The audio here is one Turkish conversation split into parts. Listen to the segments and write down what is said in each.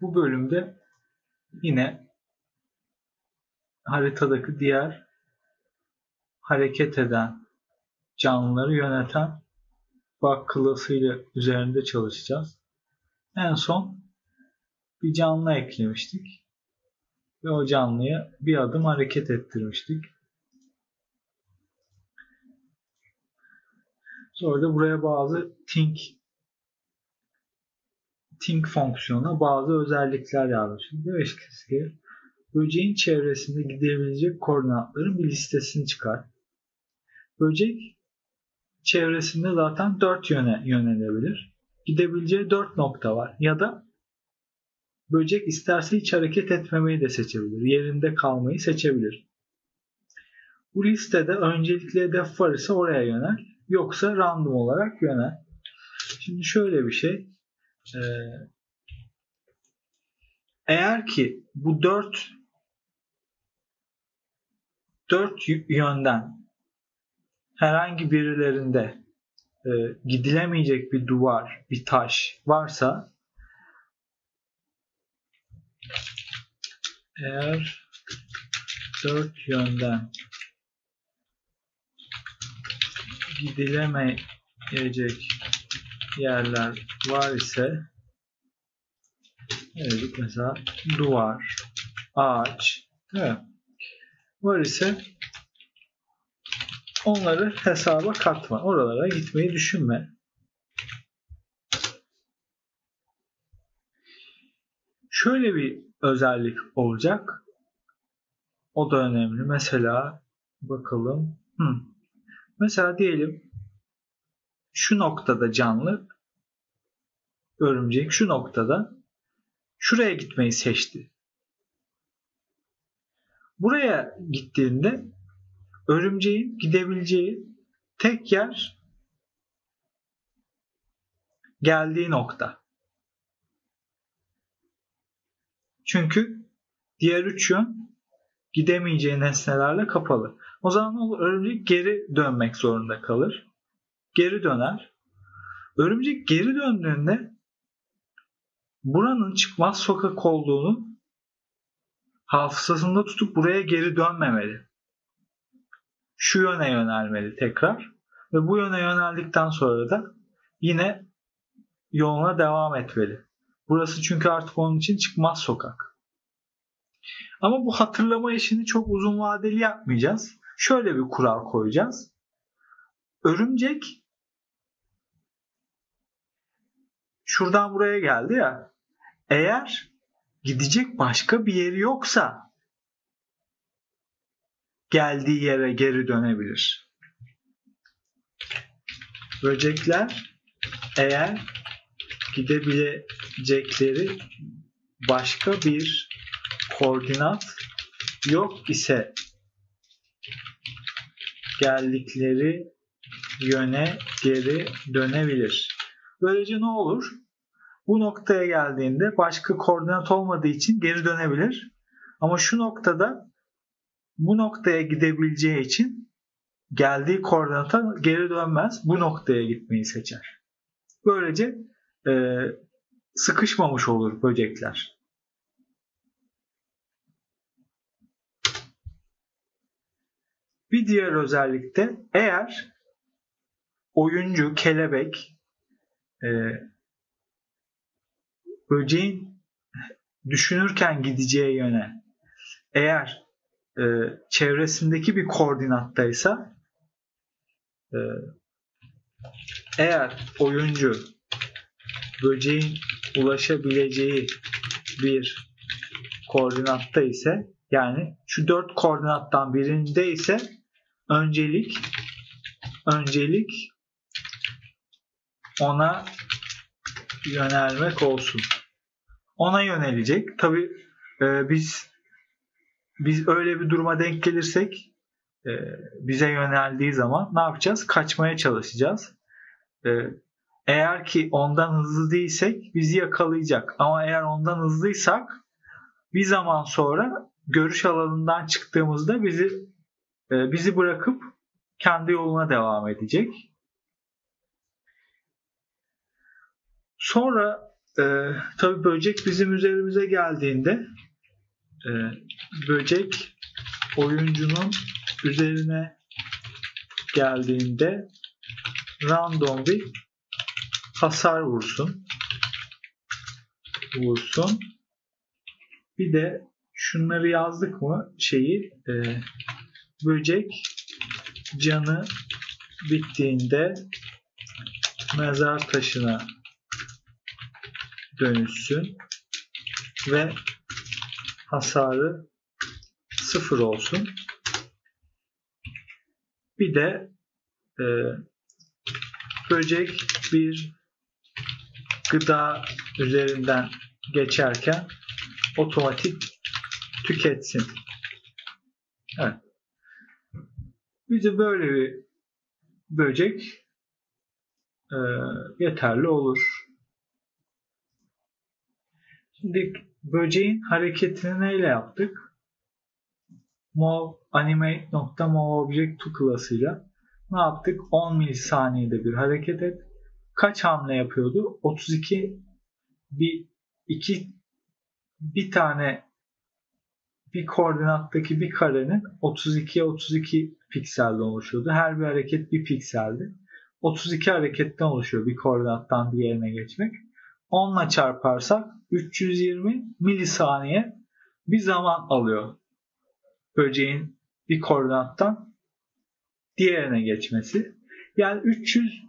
Bu bölümde yine haritadaki diğer hareket eden canlıları yöneten bug klasıyla üzerinde çalışacağız. En son bir canlı eklemiştik ve o canlıya bir adım hareket ettirmiştik. Sonra da buraya bazı think think fonksiyonuna bazı özellikler yazmışız. Demiş ki böceğin çevresinde gidebilecek koordinatların bir listesini çıkar. Böcek çevresinde zaten 4 yöne yönelebilir. Gidebileceği 4 nokta var. Ya da böcek isterse hiç hareket etmemeyi de seçebilir. Yerinde kalmayı seçebilir. Bu listede öncelikle hedef var ise oraya yönel. Yoksa random olarak yönel. Şimdi şöyle bir şey. Ee, eğer ki bu 4 4 yönden herhangi birilerinde e, gidilemeyecek bir duvar, bir taş varsa eğer dört yönden gidilemeyecek yerler var ise evet mesela duvar, ağaç var ise onları hesaba katma. Oralara gitmeyi düşünme. Şöyle bir özellik olacak. O da önemli. Mesela bakalım. Hı. Mesela diyelim şu noktada canlı örümcek şu noktada şuraya gitmeyi seçti. Buraya gittiğinde örümceğin gidebileceği tek yer geldiği nokta. Çünkü diğer üç yön gidemeyeceği nesnelerle kapalı. O zaman örümcek geri dönmek zorunda kalır. Geri döner. Örümcek geri döndüğünde buranın çıkmaz sokak olduğunu hafızasında tutup buraya geri dönmemeli. Şu yöne yönelmeli tekrar. Ve bu yöne yöneldikten sonra da yine yoluna devam etmeli. Burası çünkü artık onun için çıkmaz sokak. Ama bu hatırlama işini çok uzun vadeli yapmayacağız. Şöyle bir kural koyacağız. Örümcek şuradan buraya geldi ya. Eğer gidecek başka bir yeri yoksa geldiği yere geri dönebilir. Böcekler eğer gidebilecekleri başka bir koordinat yok ise geldikleri yöne geri dönebilir. Böylece ne olur? Bu noktaya geldiğinde başka koordinat olmadığı için geri dönebilir. Ama şu noktada bu noktaya gidebileceği için geldiği koordinata geri dönmez. Bu noktaya gitmeyi seçer. Böylece e, sıkışmamış olur böcekler. Bir diğer özellik de eğer oyuncu, kelebek e, böceğin düşünürken gideceği yöne eğer e, çevresindeki bir koordinattaysa e, eğer oyuncu böceğin ulaşabileceği bir koordinatta ise yani şu dört koordinattan birinde ise öncelik öncelik ona yönelmek olsun. Ona yönelecek. Tabi e, biz biz öyle bir duruma denk gelirsek e, bize yöneldiği zaman ne yapacağız? Kaçmaya çalışacağız. E, eğer ki ondan hızlı değilsek bizi yakalayacak. Ama eğer ondan hızlıysak bir zaman sonra görüş alanından çıktığımızda bizi e, bizi bırakıp kendi yoluna devam edecek. Sonra e, tabii böcek bizim üzerimize geldiğinde e, böcek oyuncunun üzerine geldiğinde random bir hasar vursun. Vursun. Bir de şunları yazdık mı şeyi e, böcek canı bittiğinde mezar taşına dönüşsün ve hasarı sıfır olsun. Bir de e, böcek bir gıda üzerinden geçerken otomatik tüketsin. Evet. Bize böyle bir böcek e, yeterli olur. Şimdi böceğin hareketini neyle yaptık? Mov animate.movObject2 klasıyla ne yaptık? 10 milisaniyede bir hareket et. Kaç hamle yapıyordu? 32 bir iki bir tane bir koordinattaki bir karenin 32'ye 32 pikselden oluşuyordu. Her bir hareket bir pikseldi. 32 hareketten oluşuyor bir koordinattan diğerine geçmek. 10 ile çarparsak 320 milisaniye bir zaman alıyor böceğin bir koordinattan diğerine geçmesi. Yani 300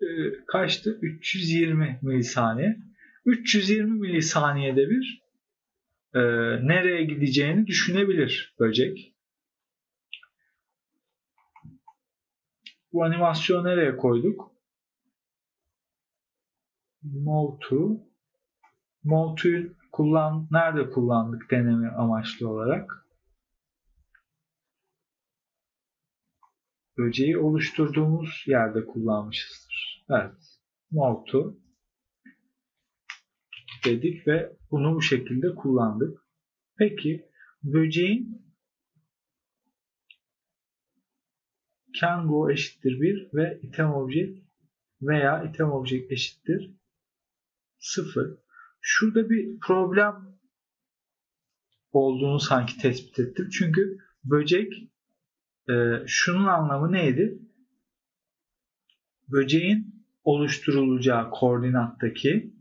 e, kaçtı? 320 milisaniye. 320 milisaniyede bir e, nereye gideceğini düşünebilir böcek. Bu animasyonu nereye koyduk? Move to'yu kullan, nerede kullandık deneme amaçlı olarak? Böceği oluşturduğumuz yerde kullanmışızdır. Evet. Move to dedik ve bunu bu şekilde kullandık. Peki böceğin can go eşittir 1 ve item object veya item object eşittir 0. Şurada bir problem olduğunu sanki tespit ettim. Çünkü böcek e, şunun anlamı neydi? Böceğin oluşturulacağı koordinattaki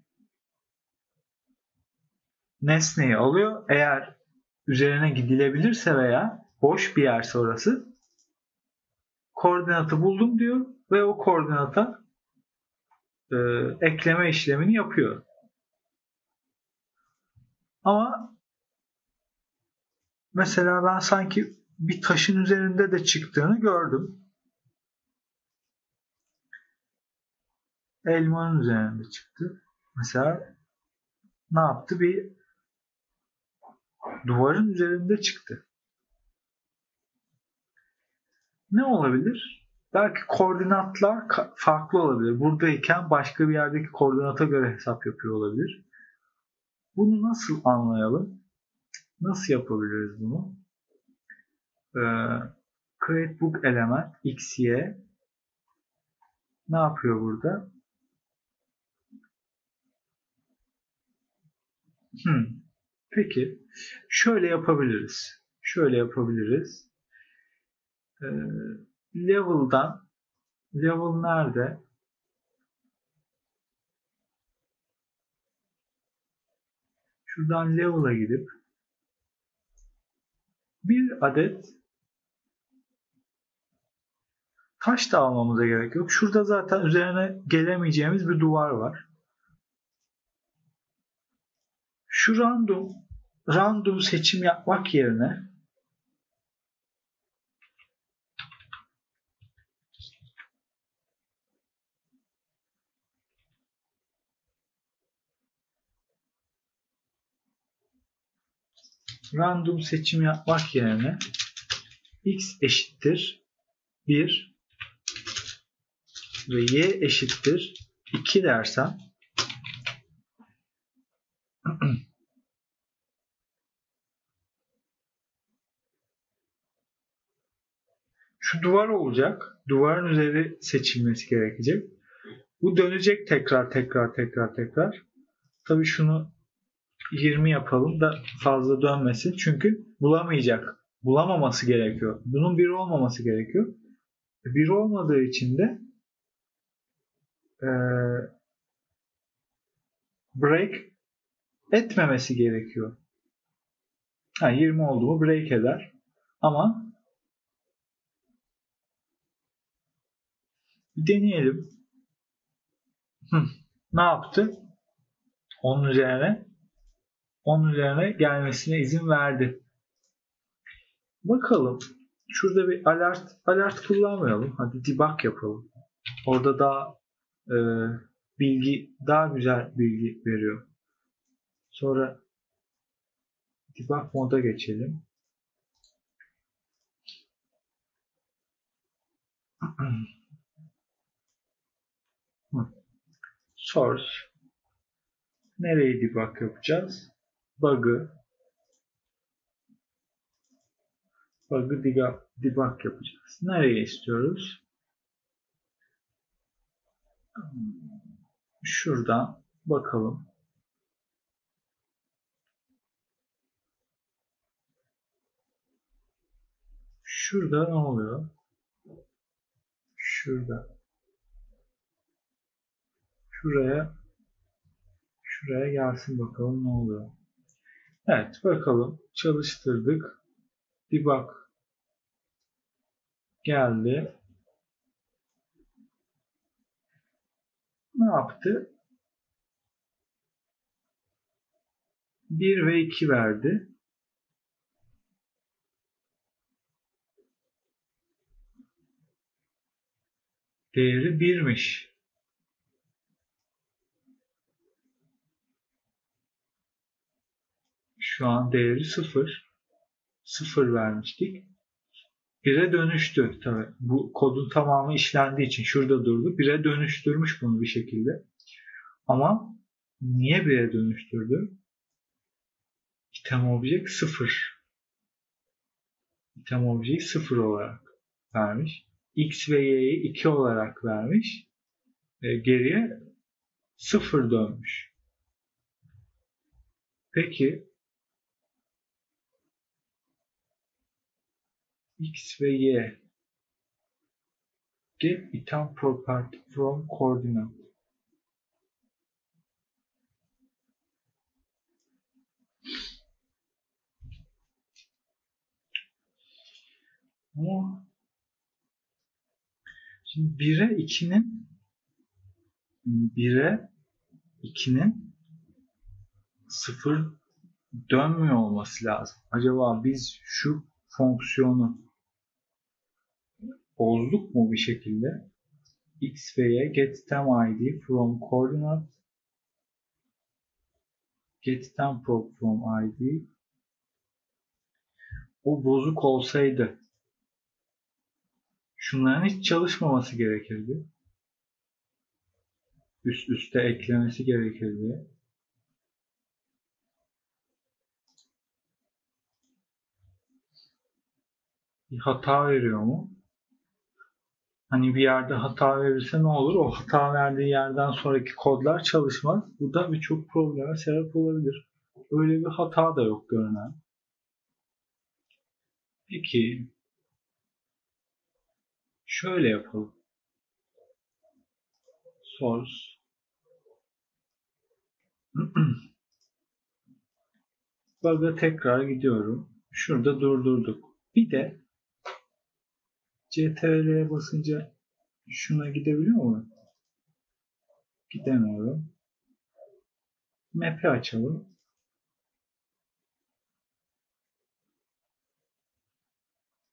nesneyi alıyor. Eğer üzerine gidilebilirse veya boş bir yerse orası koordinatı buldum diyor ve o koordinata e, ekleme işlemini yapıyor. Ama mesela ben sanki bir taşın üzerinde de çıktığını gördüm. Elmanın üzerinde çıktı. Mesela ne yaptı? Bir duvarın üzerinde çıktı. Ne olabilir? Belki koordinatlar farklı olabilir. Buradayken başka bir yerdeki koordinata göre hesap yapıyor olabilir. Bunu nasıl anlayalım? Nasıl yapabiliriz bunu? Ee, create book element x, y ne yapıyor burada? Hmm. Peki şöyle yapabiliriz. Şöyle yapabiliriz. Ee, level'dan level nerede? Şuradan level'a gidip bir adet taş da almamıza gerek yok. Şurada zaten üzerine gelemeyeceğimiz bir duvar var. Şu random random seçim yapmak yerine random seçim yapmak yerine x eşittir 1 ve y eşittir 2 dersem şu duvar olacak. Duvarın üzeri seçilmesi gerekecek. Bu dönecek tekrar tekrar tekrar tekrar. Tabii şunu 20 yapalım da fazla dönmesin. Çünkü bulamayacak. Bulamaması gerekiyor. Bunun 1 olmaması gerekiyor. 1 olmadığı için de e, break etmemesi gerekiyor. Ha, 20 oldu mu break eder. Ama deneyelim. Hı, ne yaptı? 10 üzerine 10 üzerine gelmesine izin verdi. Bakalım. Şurada bir alert alert kullanmayalım. Hadi debug yapalım. Orada daha e, bilgi daha güzel bilgi veriyor. Sonra debug moda geçelim. Source Nereyi debug yapacağız? Bug'ı Bug'ı debug yapacağız. Nereye istiyoruz? Şuradan bakalım. Şurada ne oluyor? Şurada. Şuraya şuraya gelsin bakalım ne oluyor. Evet bakalım çalıştırdık. Debug geldi. Ne yaptı? 1 ve 2 verdi. Değeri 1'miş. Şu an değeri 0. 0 vermiştik. 1'e dönüştü. Tabii bu kodun tamamı işlendiği için şurada durdu. 1'e dönüştürmüş bunu bir şekilde. Ama niye 1'e dönüştürdü? item object 0. item object 0 olarak vermiş. X ve Y'yi 2 olarak vermiş. E, geriye 0 dönmüş. Peki X ve Y get item property from coordinate Ama şimdi 1'e 2'nin 1'e 2'nin 0 dönmüyor olması lazım. Acaba biz şu fonksiyonu bozduk mu bir şekilde? x ve y get tem id from coordinate get tem from id o bozuk olsaydı şunların hiç çalışmaması gerekirdi. Üst üste eklemesi gerekirdi. Bir hata veriyor mu? Hani bir yerde hata verirse ne olur? O hata verdiği yerden sonraki kodlar çalışmaz. Bu da birçok probleme sebep olabilir. Öyle bir hata da yok görünen. Peki şöyle yapalım. Source Bug'a tekrar gidiyorum. Şurada durdurduk. Bir de CTRL'ye basınca şuna gidebiliyor mu? Gidemiyorum. Map'i açalım.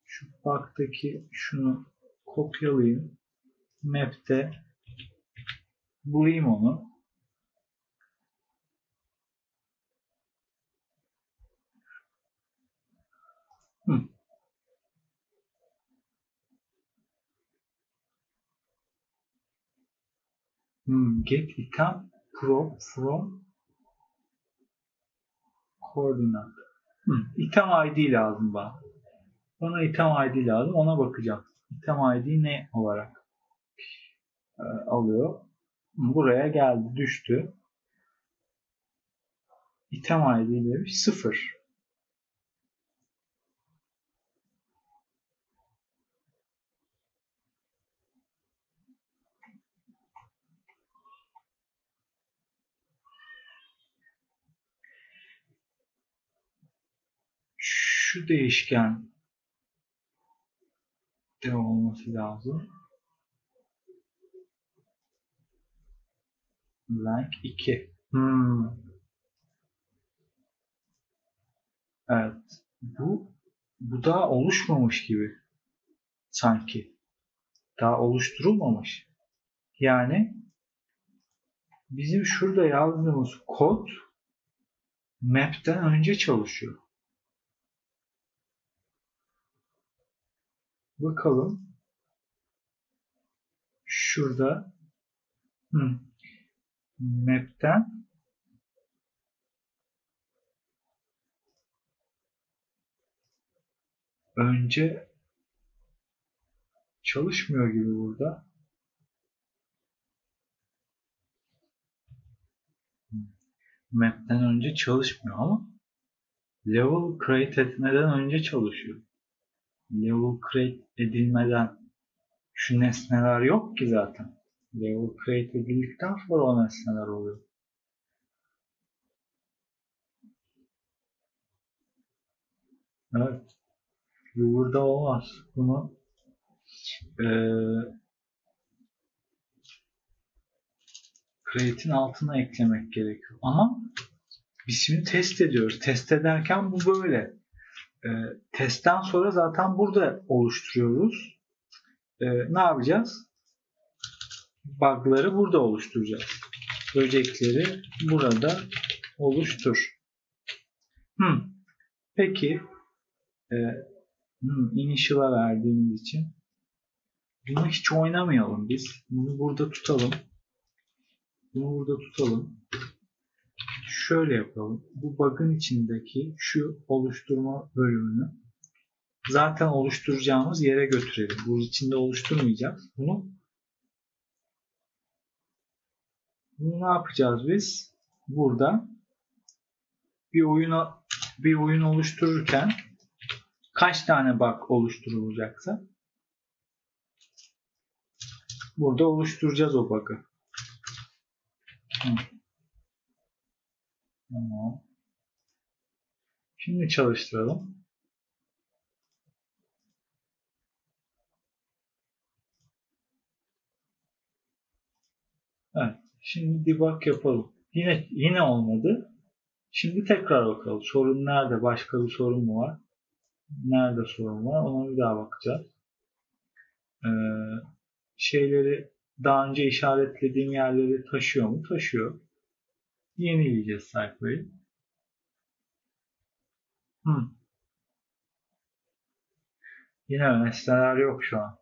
Şu bug'daki şunu kopyalayayım. Map'te bulayım onu. Hı. Hmm, get item prop from coordinate. Hmm, item ID lazım bana. Bana item ID lazım. Ona bakacağım. Item ID ne olarak e, alıyor? Buraya geldi. Düştü. item ID demiş 0. Şu değişken de olması lazım. Blank 2. Hmm. Evet. Bu bu daha oluşmamış gibi. Sanki. Daha oluşturulmamış. Yani bizim şurada yazdığımız kod map'ten önce çalışıyor. Bakalım. Şurada hmm. map'ten önce çalışmıyor gibi burada. Map'ten önce çalışmıyor ama level create etmeden önce çalışıyor. Level create edilmeden şu nesneler yok ki zaten. Level create edildikten sonra o nesneler oluyor. Evet. Bu burada olmaz. Bunu e, create'in altına eklemek gerekiyor. Ama biz şimdi test ediyoruz. Test ederken bu böyle. E, testten sonra zaten burada oluşturuyoruz. E, ne yapacağız? Bug'ları burada oluşturacağız. Böcekleri burada oluştur. Hmm. Peki e, hmm, initial'a verdiğimiz için bunu hiç oynamayalım biz. Bunu burada tutalım. Bunu burada tutalım. Şöyle yapalım. Bu bug'ın içindeki şu oluşturma bölümünü zaten oluşturacağımız yere götürelim. Bu içinde oluşturmayacağız. Bunu bunu ne yapacağız biz? Burada bir oyuna bir oyun oluştururken kaç tane bug oluşturulacaksa burada oluşturacağız o bug'ı. Tamam. Şimdi çalıştıralım. Evet. Şimdi debug yapalım. Yine yine olmadı. Şimdi tekrar bakalım. Sorun nerede? Başka bir sorun mu var? Nerede sorun var? Ona bir daha bakacağız. Ee, şeyleri daha önce işaretlediğim yerleri taşıyor mu? Taşıyor. Yenileyeceğiz sayfayı. Hmm. Yine nesneler yok şu an.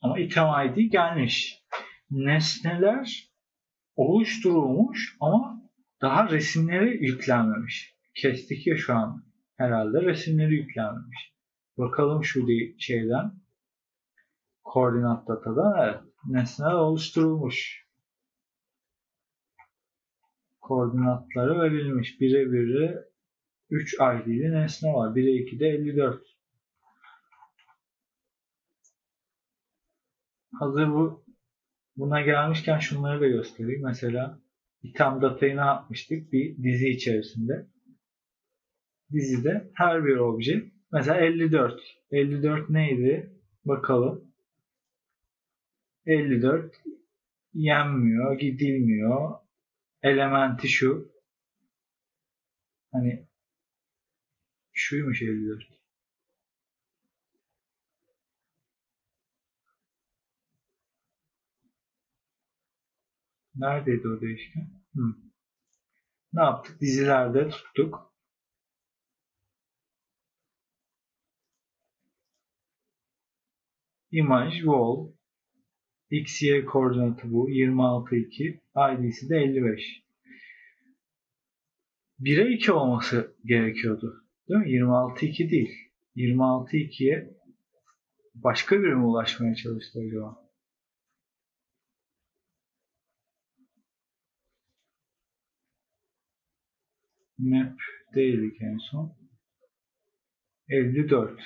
Ama item ID gelmiş. Nesneler oluşturulmuş ama daha resimleri yüklenmemiş. Kestik ya şu an herhalde resimleri yüklenmemiş. Bakalım şu şeyden koordinat datadan evet nesneler oluşturulmuş. Koordinatları verilmiş. 1'e 1'e 3 ID'li nesne var. 1'e 2'de 54. Hazır bu buna gelmişken şunları da göstereyim. Mesela item datayı ne yapmıştık? Bir dizi içerisinde. Dizide her bir obje mesela 54. 54 neydi? Bakalım. 54 yenmiyor, gidilmiyor. Elementi şu. Hani şuymuş 54. Neredeydi o değişken? Hı. Ne yaptık? Dizilerde tuttuk. Image, wall, X, Y koordinatı bu. 26, 2. ID'si de 55. 1'e 2 olması gerekiyordu. Değil mi? 26, 2 değil. 26, 2'ye başka birine ulaşmaya çalıştı acaba? map değildik en son. 54.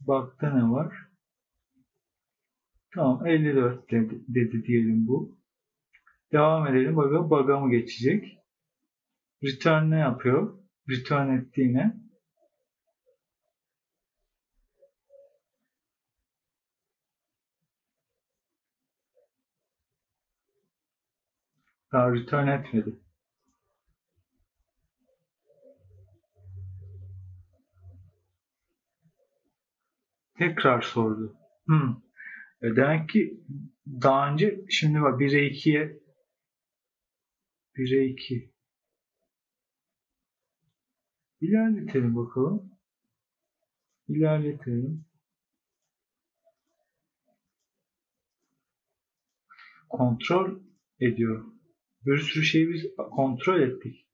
Bakta ne var? Tamam 54 dedi, dedi diyelim bu. Devam edelim. Bakalım bug'a mı geçecek? Return ne yapıyor? Return ettiğine. Daha return etmedi. Tekrar sordu. Hmm. E demek ki daha önce şimdi bak 1'e 2'ye 1'e 2 İlerletelim bakalım. İlerletelim. Kontrol ediyor. Bir sürü şeyi biz kontrol ettik.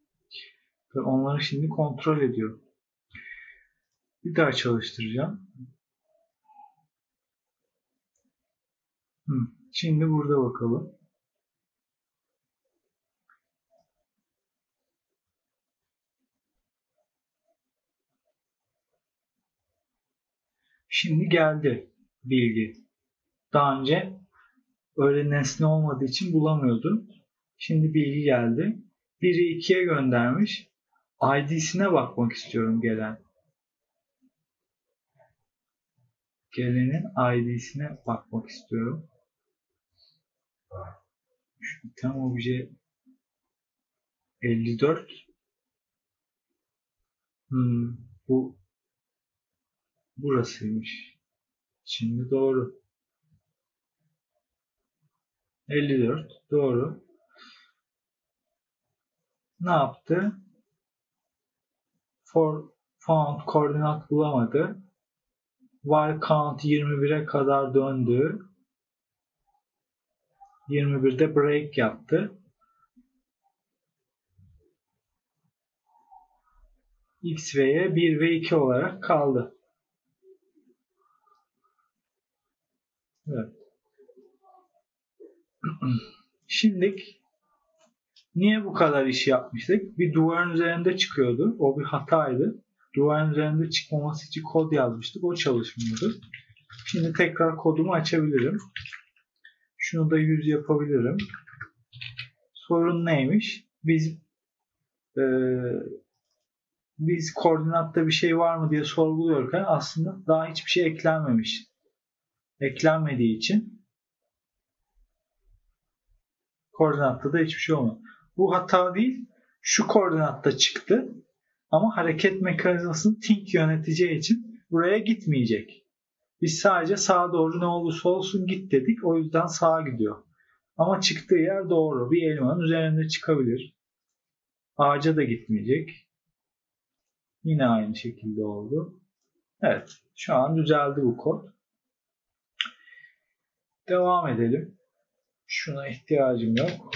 Onları şimdi kontrol ediyor. Bir daha çalıştıracağım. Şimdi burada bakalım. Şimdi geldi bilgi. Daha önce öyle nesne olmadığı için bulamıyordu. Şimdi bilgi geldi. Biri 2'ye göndermiş. ID'sine bakmak istiyorum gelen. Gelenin ID'sine bakmak istiyorum. Şu tam obje 54 hmm, bu burasıymış. Şimdi doğru. 54 doğru. Ne yaptı? For found koordinat bulamadı. While count 21'e kadar döndü. 21'de break yaptı. X ve Y 1 ve 2 olarak kaldı. Evet. Şimdi niye bu kadar iş yapmıştık? Bir duvarın üzerinde çıkıyordu. O bir hataydı. Duvarın üzerinde çıkmaması için kod yazmıştık. O çalışmıyordu. Şimdi tekrar kodumu açabilirim. Şunu da 100 yapabilirim. Sorun neymiş? Biz e, biz koordinatta bir şey var mı diye sorguluyorken aslında daha hiçbir şey eklenmemiş. Eklenmediği için koordinatta da hiçbir şey olmadı. Bu hata değil. Şu koordinatta çıktı. Ama hareket mekanizmasını think yöneteceği için buraya gitmeyecek. Biz sadece sağa doğru ne olursa olsun git dedik. O yüzden sağa gidiyor. Ama çıktığı yer doğru. Bir elmanın üzerinde çıkabilir. Ağaca da gitmeyecek. Yine aynı şekilde oldu. Evet. Şu an düzeldi bu kod. Devam edelim. Şuna ihtiyacım yok.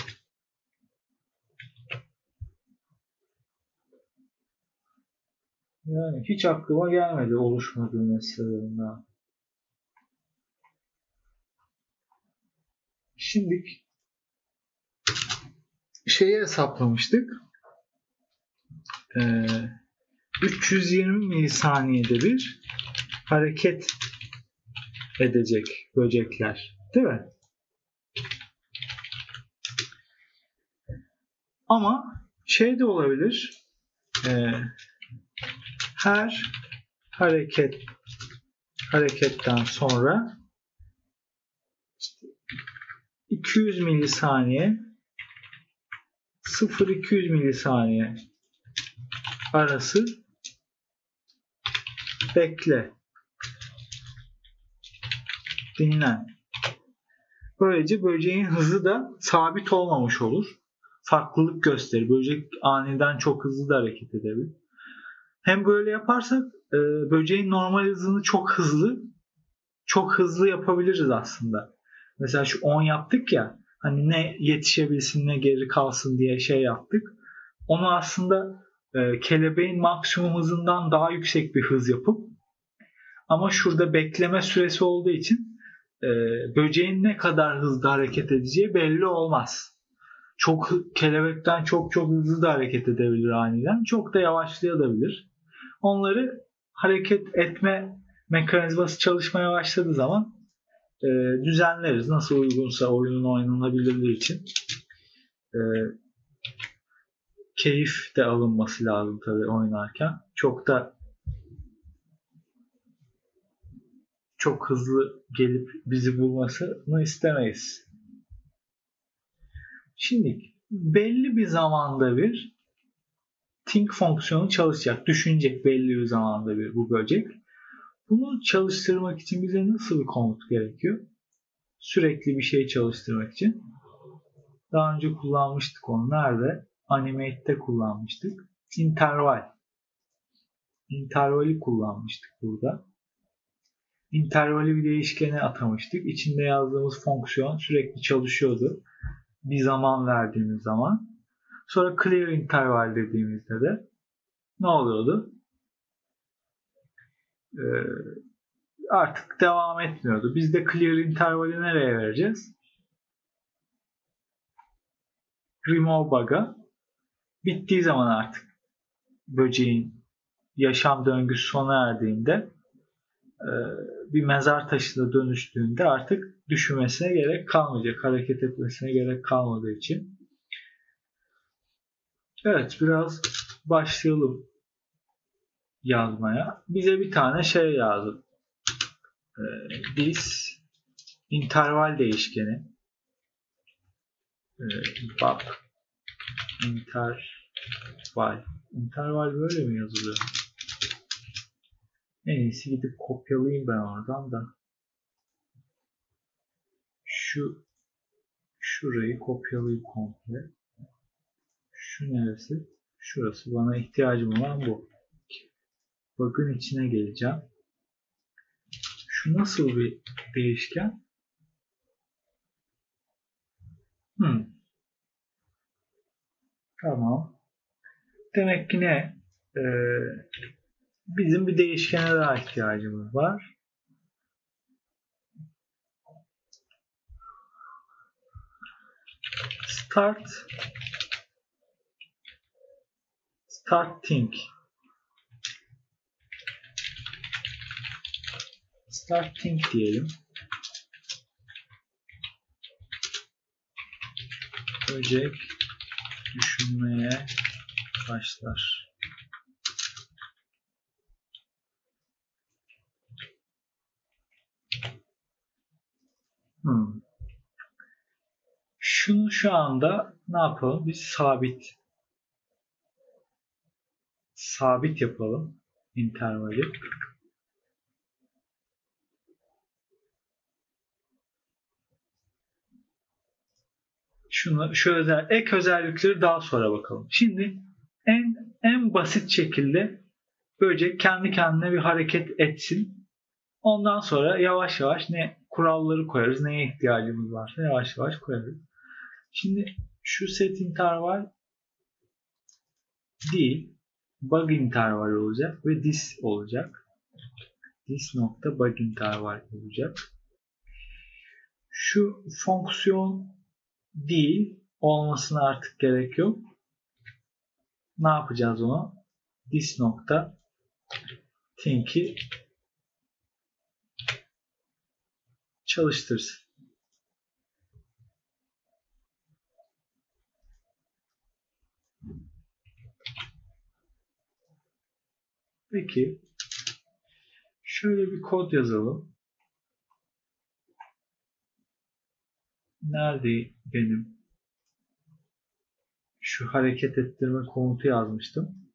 Yani hiç aklıma gelmedi oluşmadığı meselelerinden. Şimdi şeyi hesaplamıştık. Ee, 320 milisaniyede bir hareket edecek böcekler. Değil mi? Ama şey de olabilir. E, her hareket hareketten sonra 200 milisaniye 0-200 milisaniye arası bekle dinlen. Böylece böceğin hızı da sabit olmamış olur. Farklılık gösterir. Böcek aniden çok hızlı da hareket edebilir. Hem böyle yaparsak e, böceğin normal hızını çok hızlı çok hızlı yapabiliriz aslında. Mesela şu 10 yaptık ya hani ne yetişebilsin ne geri kalsın diye şey yaptık. Onu aslında e, kelebeğin maksimum hızından daha yüksek bir hız yapıp ama şurada bekleme süresi olduğu için e, böceğin ne kadar hızlı hareket edeceği belli olmaz. çok kelebekten çok çok hızlı da hareket edebilir aniden. Çok da yavaşlayabilir. Onları hareket etme mekanizması çalışmaya başladığı zaman e, düzenleriz. Nasıl uygunsa oyunun oynanabilirliği için. E, keyif de alınması lazım tabii oynarken. Çok da çok hızlı gelip bizi bulmasını istemeyiz. Şimdi belli bir zamanda bir think fonksiyonu çalışacak. Düşünecek belli bir zamanda bir bu böcek. Bunu çalıştırmak için bize nasıl bir komut gerekiyor? Sürekli bir şey çalıştırmak için. Daha önce kullanmıştık onu. Nerede? Animate'de kullanmıştık. Interval. Intervali kullanmıştık burada. Intervali bir değişkene atamıştık. İçinde yazdığımız fonksiyon sürekli çalışıyordu. Bir zaman verdiğimiz zaman. Sonra clear interval dediğimizde de ne oluyordu? Ee, artık devam etmiyordu. Biz de clear intervali nereye vereceğiz? Remove bug'a. Bittiği zaman artık böceğin yaşam döngüsü sona erdiğinde e, bir mezar taşına dönüştüğünde artık düşünmesine gerek kalmayacak. Hareket etmesine gerek kalmadığı için. Evet biraz başlayalım yazmaya. Bize bir tane şey yazın. Ee, this interval değişkeni ee, bak interval interval böyle mi yazılıyor? En iyisi gidip kopyalayayım ben oradan da. Şu şurayı kopyalayıp komple. Şu neresi? Şurası. Bana ihtiyacım olan bu. Bug'ın içine geleceğim. Şu nasıl bir değişken? Hmm. Tamam. Demek ki ne? Ee, bizim bir değişkene daha ihtiyacımız var. Start Starting Starting diyelim. Böcek düşünmeye başlar. Hmm. Şunu şu anda ne yapalım? Biz sabit sabit yapalım intervali. Şunu, şu özel, ek özellikleri daha sonra bakalım. Şimdi en en basit şekilde böcek kendi kendine bir hareket etsin. Ondan sonra yavaş yavaş ne kuralları koyarız, neye ihtiyacımız varsa yavaş yavaş koyarız. Şimdi şu set interval değil, bug interval olacak ve this olacak. This nokta bug interval olacak. Şu fonksiyon değil olmasına artık gerek yok. Ne yapacağız onu? This nokta think'i çalıştırsın. Peki şöyle bir kod yazalım. Nerede benim şu hareket ettirme komutu yazmıştım.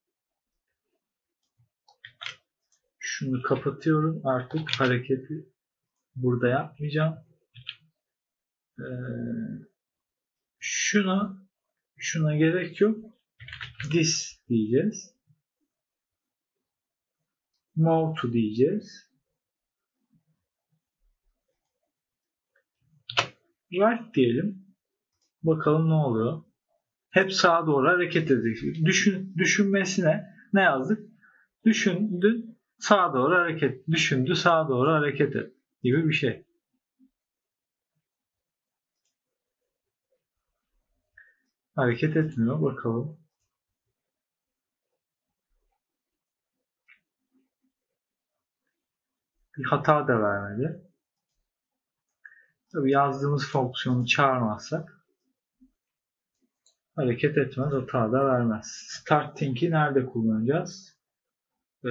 Şunu kapatıyorum. Artık hareketi burada yapmayacağım. Ee, şuna şuna gerek yok. This diyeceğiz. Move to diyeceğiz. Right diyelim. Bakalım ne oluyor. Hep sağa doğru hareket edecek. Düşün, düşünmesine ne yazdık? Düşündün sağa doğru hareket. Düşündü sağa doğru hareket et gibi bir şey. Hareket etmiyor. Bakalım. Bir hata da vermedi. Tabi yazdığımız fonksiyonu çağırmazsak hareket etmez, hata da vermez. Starting'i nerede kullanacağız? Ee,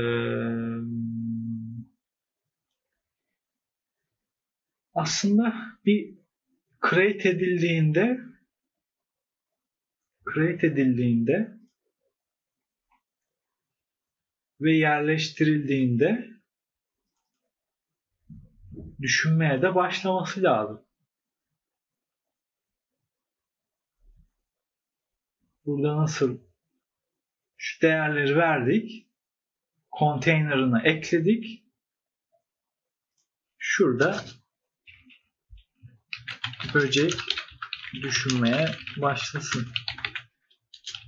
aslında bir create edildiğinde create edildiğinde ve yerleştirildiğinde düşünmeye de başlaması lazım. Burada nasıl şu değerleri verdik. Konteynerını ekledik. Şurada böcek düşünmeye başlasın.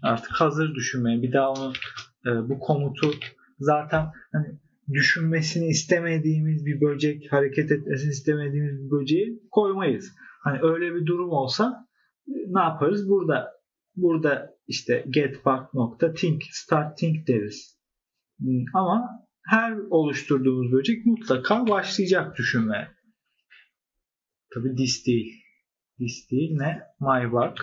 Artık hazır düşünmeye. Bir daha onu e, bu komutu zaten hani düşünmesini istemediğimiz bir böcek, hareket etmesini istemediğimiz bir böceği koymayız. Hani öyle bir durum olsa ne yaparız? Burada burada işte getBug nokta think, start think deriz. Ama her oluşturduğumuz böcek mutlaka başlayacak düşünmeye. Tabi this değil. This değil ne? MyBug.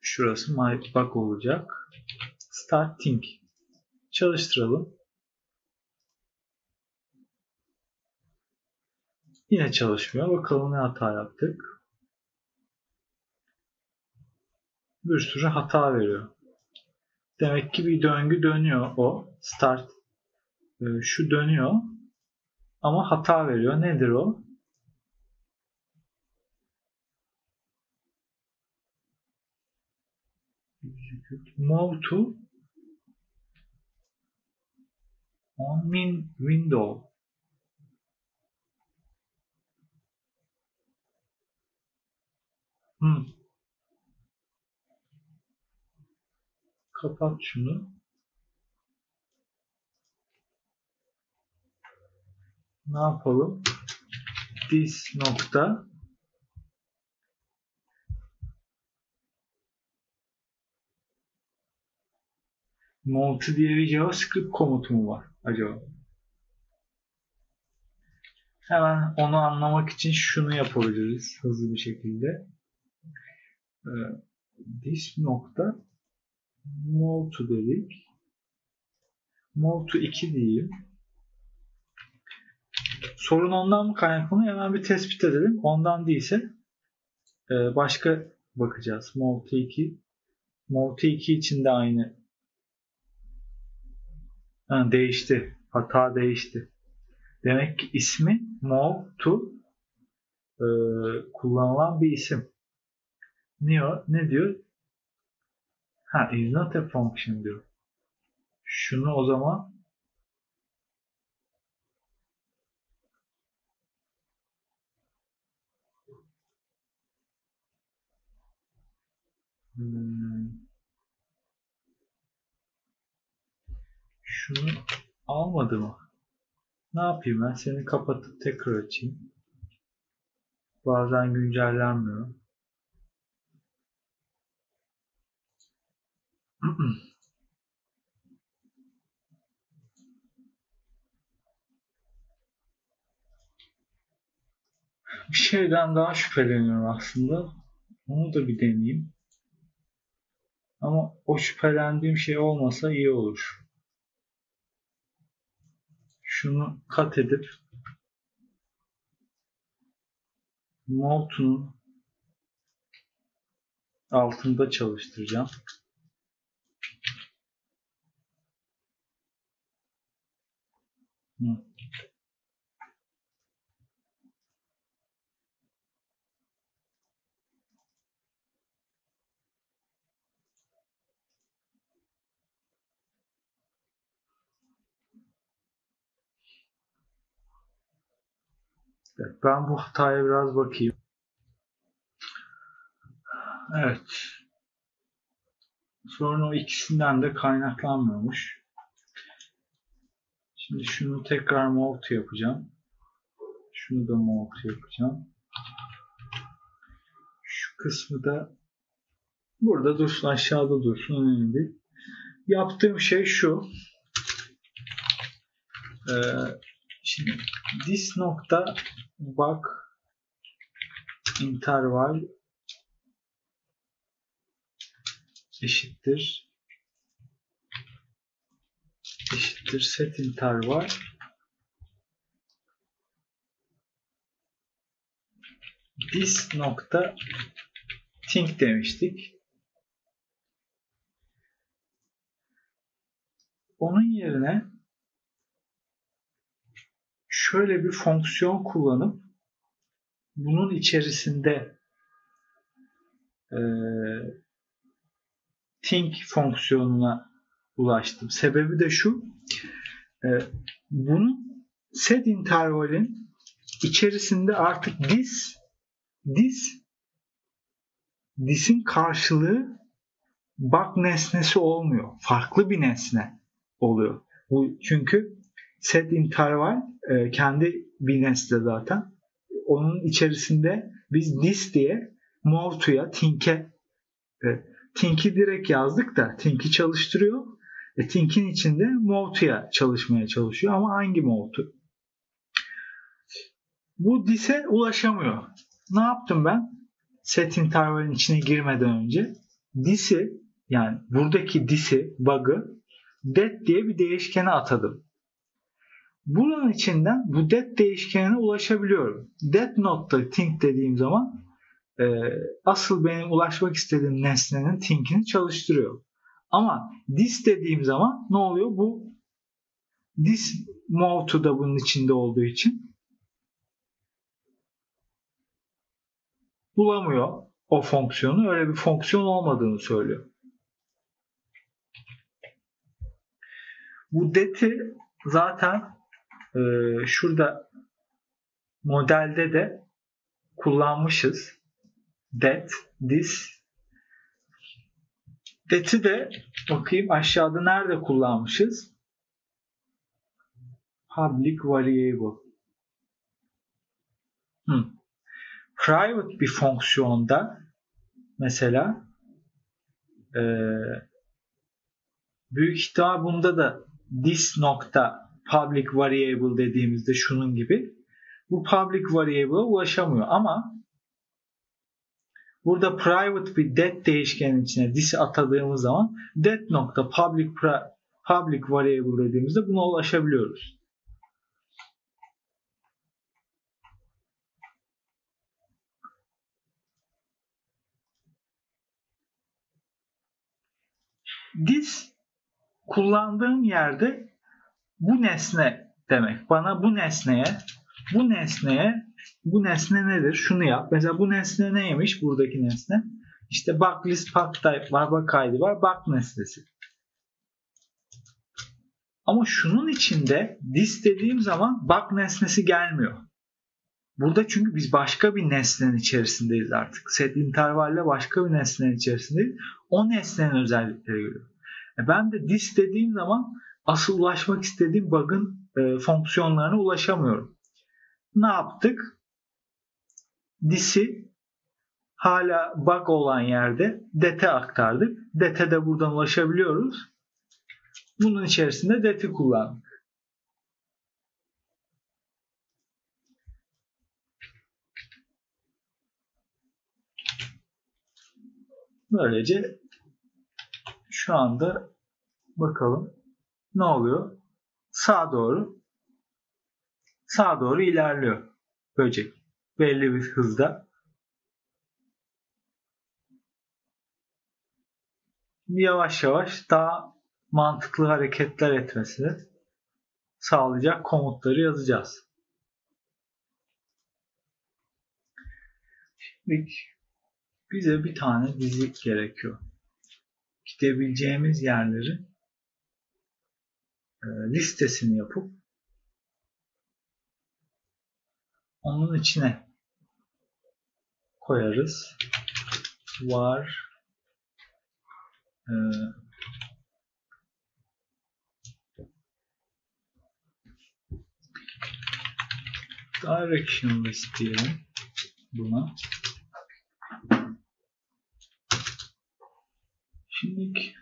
Şurası MyBug olacak. Start think. Çalıştıralım. Yine çalışmıyor. Bakalım ne hata yaptık. Bir sürü hata veriyor. Demek ki bir döngü dönüyor o. Start. Şu dönüyor. Ama hata veriyor. Nedir o? Move to on min window. Hmm. Kapat şunu. Ne yapalım? This nokta Mount diye bir JavaScript komutu mu var acaba? Hemen onu anlamak için şunu yapabiliriz hızlı bir şekilde. Ee, this nokta Mount dedik. Mount'u 2 diyeyim. Sorun ondan mı kaynaklanıyor? Hemen bir tespit edelim. Ondan değilse başka bakacağız. Mount 2 Mount 2 için de aynı Ha, değişti. Hata değişti. Demek ki ismi move to e, kullanılan bir isim. Ne, ne diyor? Ha, is not a function diyor. Şunu o zaman hmm. Şunu almadı mı? Ne yapayım ben? Seni kapatıp tekrar açayım. Bazen güncellenmiyor. bir şeyden daha şüpheleniyorum aslında. Onu da bir deneyeyim. Ama o şüphelendiğim şey olmasa iyi olur. Şunu kat edip Moltun'un altında çalıştıracağım. Hı. Ben bu hataya biraz bakayım. Evet. Sonra o ikisinden de kaynaklanmıyormuş. Şimdi şunu tekrar mount yapacağım. Şunu da mount yapacağım. Şu kısmı da burada dursun aşağıda dursun önemli değil. Yaptığım şey şu. Ee, şimdi this nokta bak. İnterval eşittir. Eşittir. Set interval this nokta think demiştik. Onun yerine şöyle bir fonksiyon kullanıp bunun içerisinde e, think fonksiyonuna ulaştım. Sebebi de şu. E, bunun set intervalin içerisinde artık this this this'in karşılığı bak nesnesi olmuyor. Farklı bir nesne oluyor. Bu çünkü set interval e, kendi bir nesne zaten. Onun içerisinde biz this diye move to'ya, think'e e, think'i direkt yazdık da think'i çalıştırıyor. E, think'in içinde move to'ya çalışmaya çalışıyor ama hangi move to? Bu this'e ulaşamıyor. Ne yaptım ben? Set intervalin içine girmeden önce this'i yani buradaki this'i, bug'ı det diye bir değişkene atadım. Bunun içinden bu det değişkenine ulaşabiliyorum. Det nokta think dediğim zaman e, asıl benim ulaşmak istediğim nesnenin think'ini çalıştırıyor. Ama this dediğim zaman ne oluyor? Bu this move da bunun içinde olduğu için bulamıyor o fonksiyonu. Öyle bir fonksiyon olmadığını söylüyor. Bu det'i zaten e, şurada modelde de kullanmışız. That, this. That'i de bakayım aşağıda nerede kullanmışız? Public variable. Hmm. Private bir fonksiyonda mesela e, büyük ihtimal bunda da this nokta public variable dediğimizde şunun gibi bu public variable'a ulaşamıyor ama burada private bir det değişkenin içine this'i atadığımız zaman det nokta public public variable dediğimizde buna ulaşabiliyoruz. This kullandığım yerde bu nesne demek. Bana bu nesneye bu nesneye bu nesne nedir? Şunu yap. Mesela bu nesne neymiş? Buradaki nesne. İşte bak list pack type var, bak ID var, bak nesnesi. Ama şunun içinde this dediğim zaman bak nesnesi gelmiyor. Burada çünkü biz başka bir nesnenin içerisindeyiz artık. Set intervalle başka bir nesnenin içerisindeyiz. O nesnenin özellikleri geliyor. E ben de this dediğim zaman asıl ulaşmak istediğim bug'ın e, fonksiyonlarına ulaşamıyorum. Ne yaptık? This'i hala bug olan yerde det'e aktardık. Det'e de buradan ulaşabiliyoruz. Bunun içerisinde det'i kullandık. Böylece şu anda bakalım ne oluyor? Sağa doğru sağa doğru ilerliyor böcek. Belli bir hızda. Yavaş yavaş daha mantıklı hareketler etmesini sağlayacak komutları yazacağız. Şimdi bize bir tane dizi gerekiyor. Gidebileceğimiz yerleri e, listesini yapıp onun içine koyarız. Var e, direction list diyelim buna. Şimdi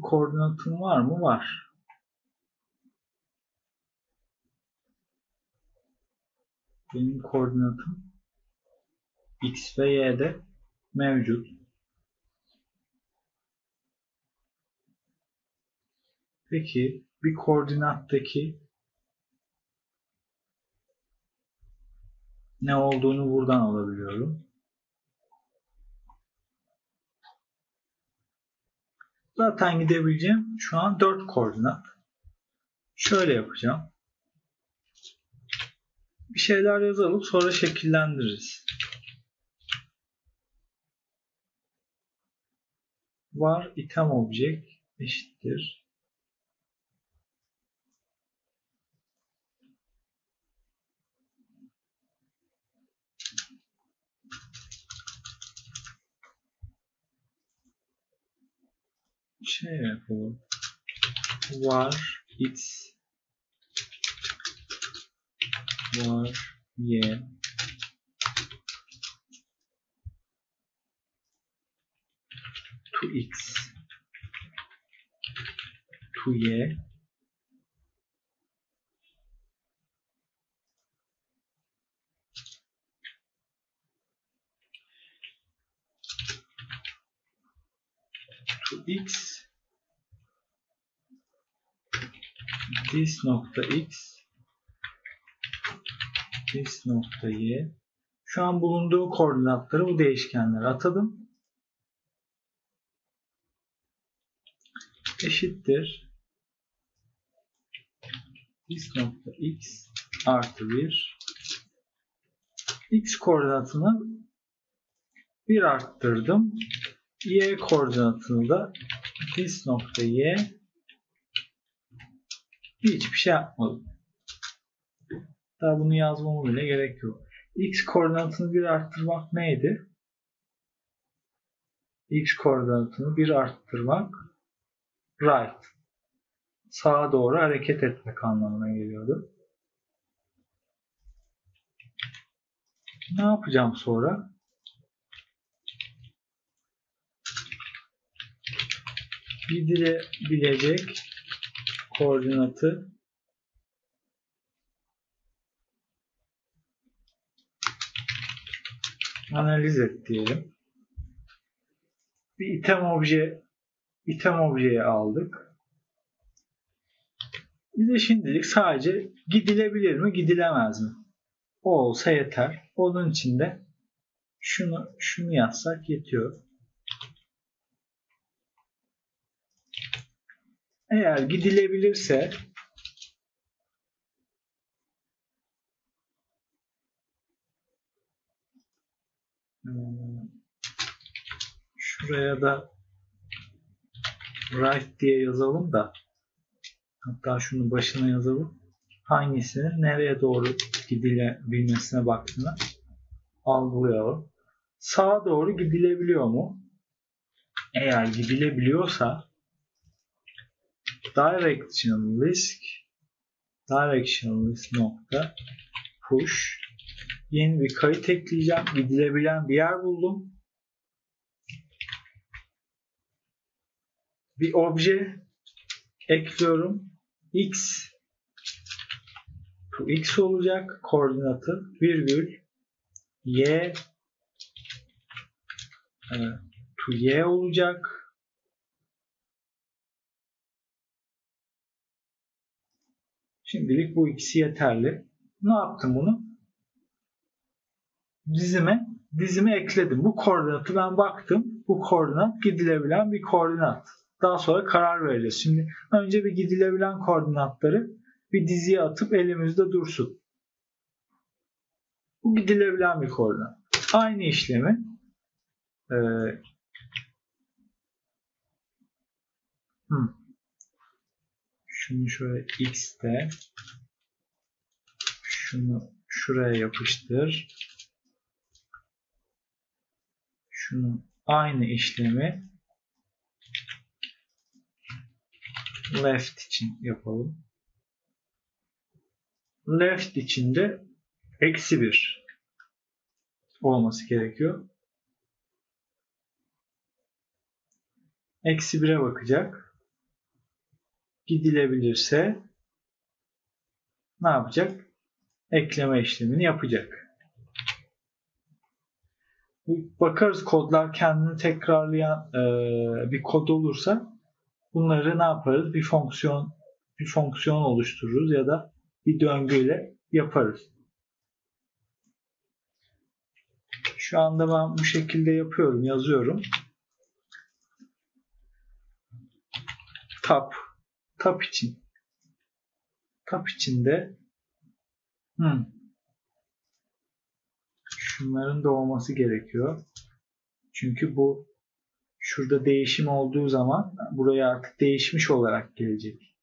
koordinatım var mı? Var. Benim koordinatım x ve y'de mevcut. Peki bir koordinattaki ne olduğunu buradan alabiliyorum. Zaten gidebileceğim şu an 4 koordinat. Şöyle yapacağım. Bir şeyler yazalım sonra şekillendiririz. Var item object eşittir. Şey yapalım. Var x. Var y. To x. To y. To x this nokta x this nokta y şu an bulunduğu koordinatları bu değişkenlere atadım. Eşittir this nokta x artı 1 x koordinatını 1 arttırdım. Y koordinatını da this nokta y hiçbir şey yapmadım. Daha bunu yazmama bile gerek yok. X koordinatını bir arttırmak neydi? X koordinatını bir arttırmak right. Sağa doğru hareket etmek anlamına geliyordu. Ne yapacağım sonra? Gidilebilecek koordinatı analiz et diyelim. Bir item obje item objeyi aldık. Bize şimdilik sadece gidilebilir mi, gidilemez mi? O olsa yeter. Onun için de şunu şunu yazsak yetiyor. Eğer gidilebilirse şuraya da right diye yazalım da hatta şunu başına yazalım. Hangisinin nereye doğru gidilebilmesine baktığını algılayalım. Sağa doğru gidilebiliyor mu? Eğer gidilebiliyorsa direction list direction list nokta push yeni bir kayıt ekleyeceğim. Gidilebilen bir yer buldum. Bir obje ekliyorum. x to x olacak koordinatı virgül y to y olacak. Şimdilik bu ikisi yeterli. Ne yaptım bunu? Dizime, dizime ekledim. Bu koordinatı ben baktım. Bu koordinat gidilebilen bir koordinat. Daha sonra karar vereceğiz. Şimdi önce bir gidilebilen koordinatları bir diziye atıp elimizde dursun. Bu gidilebilen bir koordinat. Aynı işlemi e, hmm. Şunu şöyle x'te şunu şuraya yapıştır. Şunu aynı işlemi left için yapalım. Left için de eksi 1 olması gerekiyor. Eksi 1'e bakacak. Gidilebilirse ne yapacak? Ekleme işlemini yapacak. Bakarız kodlar kendini tekrarlayan e, bir kod olursa bunları ne yaparız? Bir fonksiyon bir fonksiyon oluştururuz ya da bir döngüyle yaparız. Şu anda ben bu şekilde yapıyorum, yazıyorum. Tap, tap için. Tap içinde hmm, şunların da olması gerekiyor. Çünkü bu şurada değişim olduğu zaman buraya artık değişmiş olarak gelecek.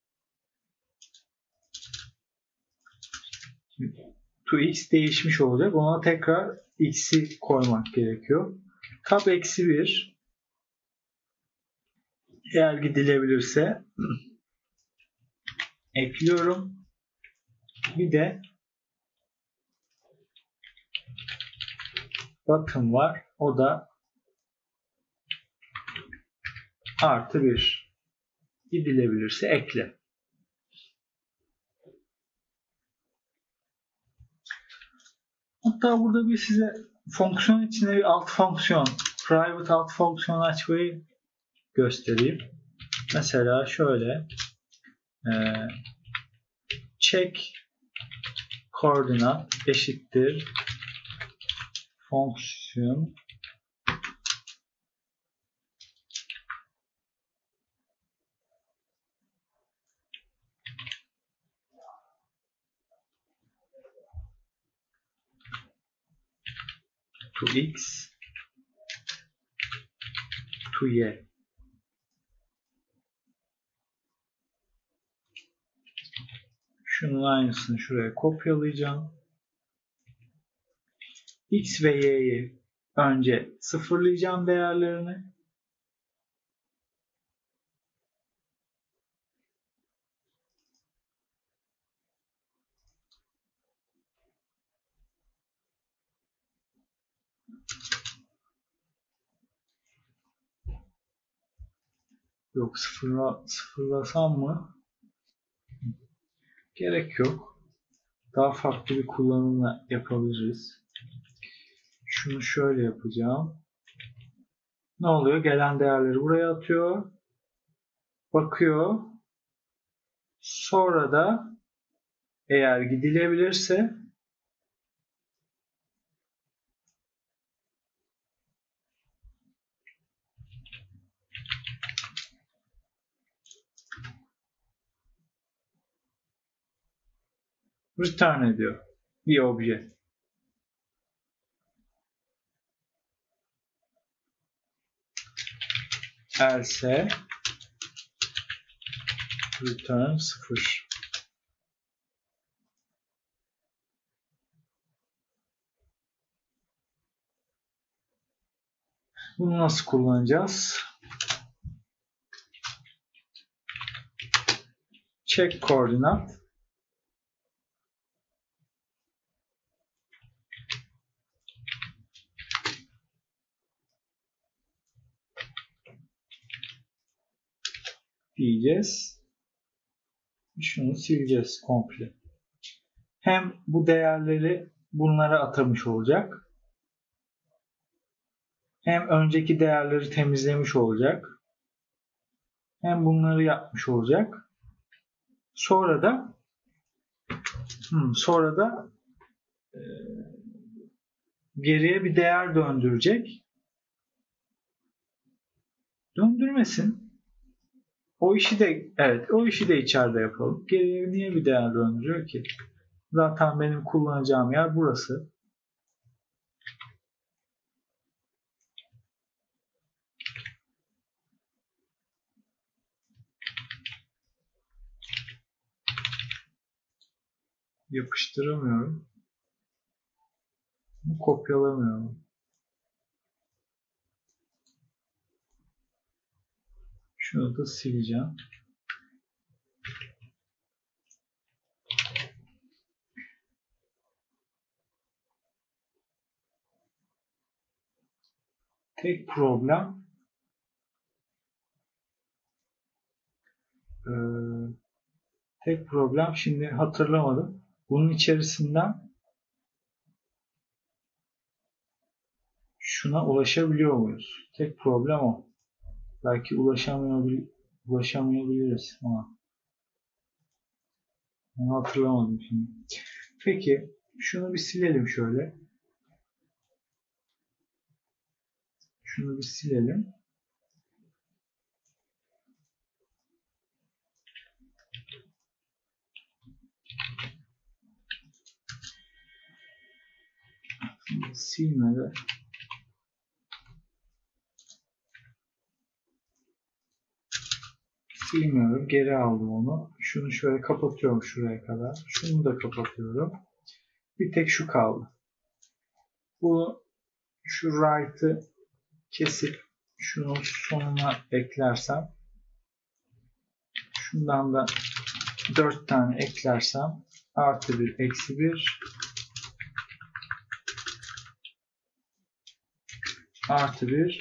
to x değişmiş olacak. Ona tekrar x'i koymak gerekiyor. Tab eksi 1 eğer gidilebilirse ekliyorum. Bir de button var. O da artı 1 gidilebilirse ekle. Hatta burada bir size fonksiyon içinde bir alt fonksiyon, private alt fonksiyon açmayı göstereyim. Mesela şöyle e, check koordinat eşittir fonksiyon to x to y. Şunun aynısını şuraya kopyalayacağım. x ve y'yi önce sıfırlayacağım değerlerini. Yok sıfırla, sıfırlasam mı? Gerek yok. Daha farklı bir kullanımla yapabiliriz. Şunu şöyle yapacağım. Ne oluyor? Gelen değerleri buraya atıyor. Bakıyor. Sonra da eğer gidilebilirse return ediyor bir obje. else return 0 Bunu nasıl kullanacağız? Check koordinat diyeceğiz. Şunu sileceğiz komple. Hem bu değerleri bunlara atamış olacak. Hem önceki değerleri temizlemiş olacak. Hem bunları yapmış olacak. Sonra da sonra da e, geriye bir değer döndürecek. Döndürmesin. O işi de evet o işi de içeride yapalım. Geriye niye bir değer döndürüyor ki? Zaten benim kullanacağım yer burası. Yapıştıramıyorum. Kopyalamıyorum. Şunu da sileceğim. Tek problem ee, Tek problem şimdi hatırlamadım. Bunun içerisinden şuna ulaşabiliyor muyuz? Tek problem o. Belki ulaşamıyor, ulaşamayabiliriz ama onu hatırlamadım şimdi. Peki şunu bir silelim şöyle. Şunu bir silelim. silmedi. Silmiyorum. Geri aldım onu. Şunu şöyle kapatıyorum şuraya kadar. Şunu da kapatıyorum. Bir tek şu kaldı. Bu şu right'ı kesip şunu sonuna eklersem şundan da 4 tane eklersem artı 1 eksi 1 artı 1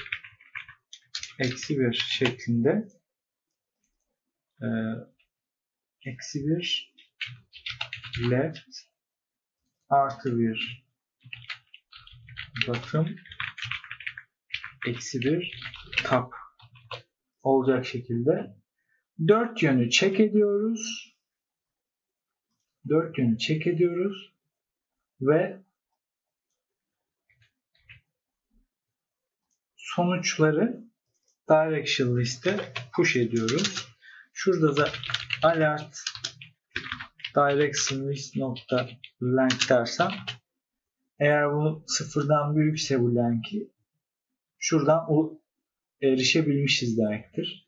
eksi 1 şeklinde e, eksi 1 left artı 1 bottom eksi 1 top olacak şekilde dört yönü çek ediyoruz. Dört yönü çek ediyoruz ve sonuçları direction liste push ediyoruz. Şurada da alert direction list nokta length dersem eğer bu sıfırdan büyükse bu length'i şuradan o erişebilmişiz demektir.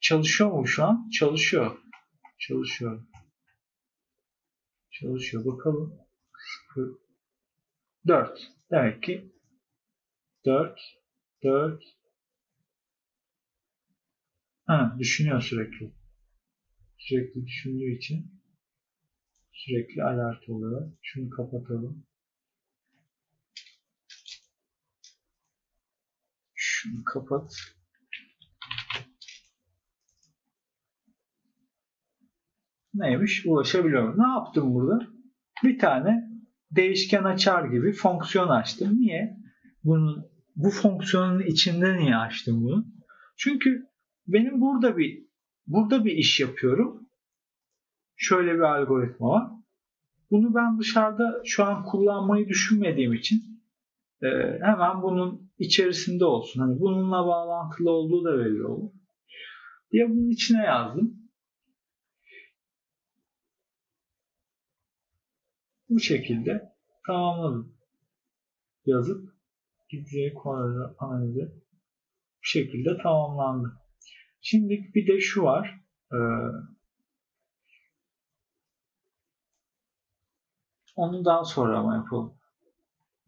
Çalışıyor mu şu an? Çalışıyor. Çalışıyor. Çalışıyor. Bakalım. 4. Demek ki 4 4 Ha, düşünüyor sürekli. Sürekli düşündüğü için sürekli alert oluyor. Şunu kapatalım. Şunu kapat. Neymiş? Ulaşabiliyorum. Ne yaptım burada? Bir tane değişken açar gibi fonksiyon açtım. Niye? Bunun bu fonksiyonun içinde niye açtım bunu? Çünkü benim burada bir burada bir iş yapıyorum. Şöyle bir algoritma var. Bunu ben dışarıda şu an kullanmayı düşünmediğim için e, hemen bunun içerisinde olsun. Hani bununla bağlantılı olduğu da belli olur. Diye bunun içine yazdım. Bu şekilde tamamladım. Yazıp gideceği analizi bu şekilde tamamlandı. Şimdi bir de şu var. Ee, onu daha sonra ama yapalım.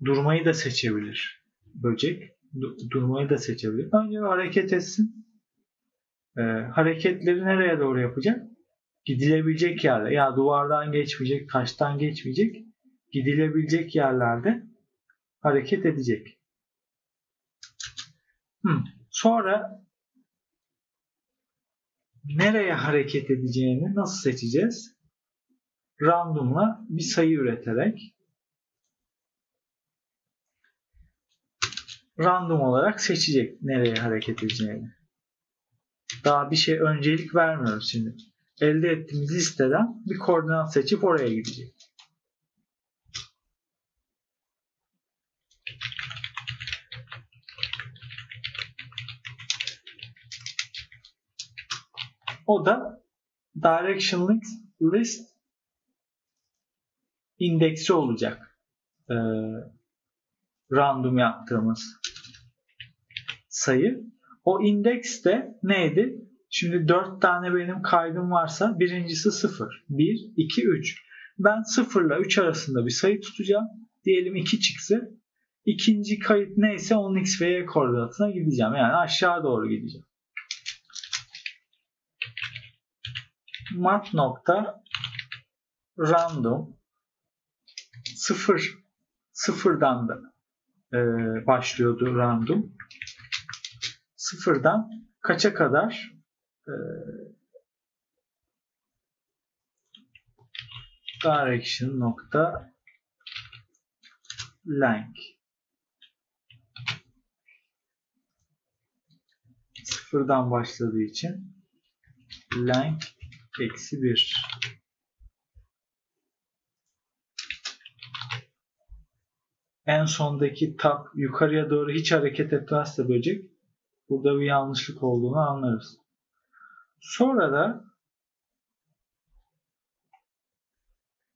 Durmayı da seçebilir böcek. Durmayı da seçebilir. Önce hareket etsin. Ee, hareketleri nereye doğru yapacak? Gidilebilecek yerler. Ya duvardan geçmeyecek, taştan geçmeyecek. Gidilebilecek yerlerde hareket edecek. Hmm. Sonra nereye hareket edeceğini nasıl seçeceğiz? Random'la bir sayı üreterek random olarak seçecek nereye hareket edeceğini. Daha bir şey öncelik vermiyoruz şimdi. Elde ettiğimiz listeden bir koordinat seçip oraya gidecek. O da direction list indeksi olacak. Ee, random yaptığımız sayı. O indeks de neydi? Şimdi 4 tane benim kaydım varsa birincisi 0. 1, 2, 3. Ben 0 ile 3 arasında bir sayı tutacağım. Diyelim 2 çıksa. İkinci kayıt neyse onun x ve y koordinatına gideceğim. Yani aşağı doğru gideceğim. Mat nokta random sıfır sıfırdan da e, başlıyordu random. Sıfırdan kaça kadar e, direction nokta length? Sıfırdan başladığı için length eksi 1 en sondaki tab yukarıya doğru hiç hareket etmezse böcek burada bir yanlışlık olduğunu anlarız. Sonra da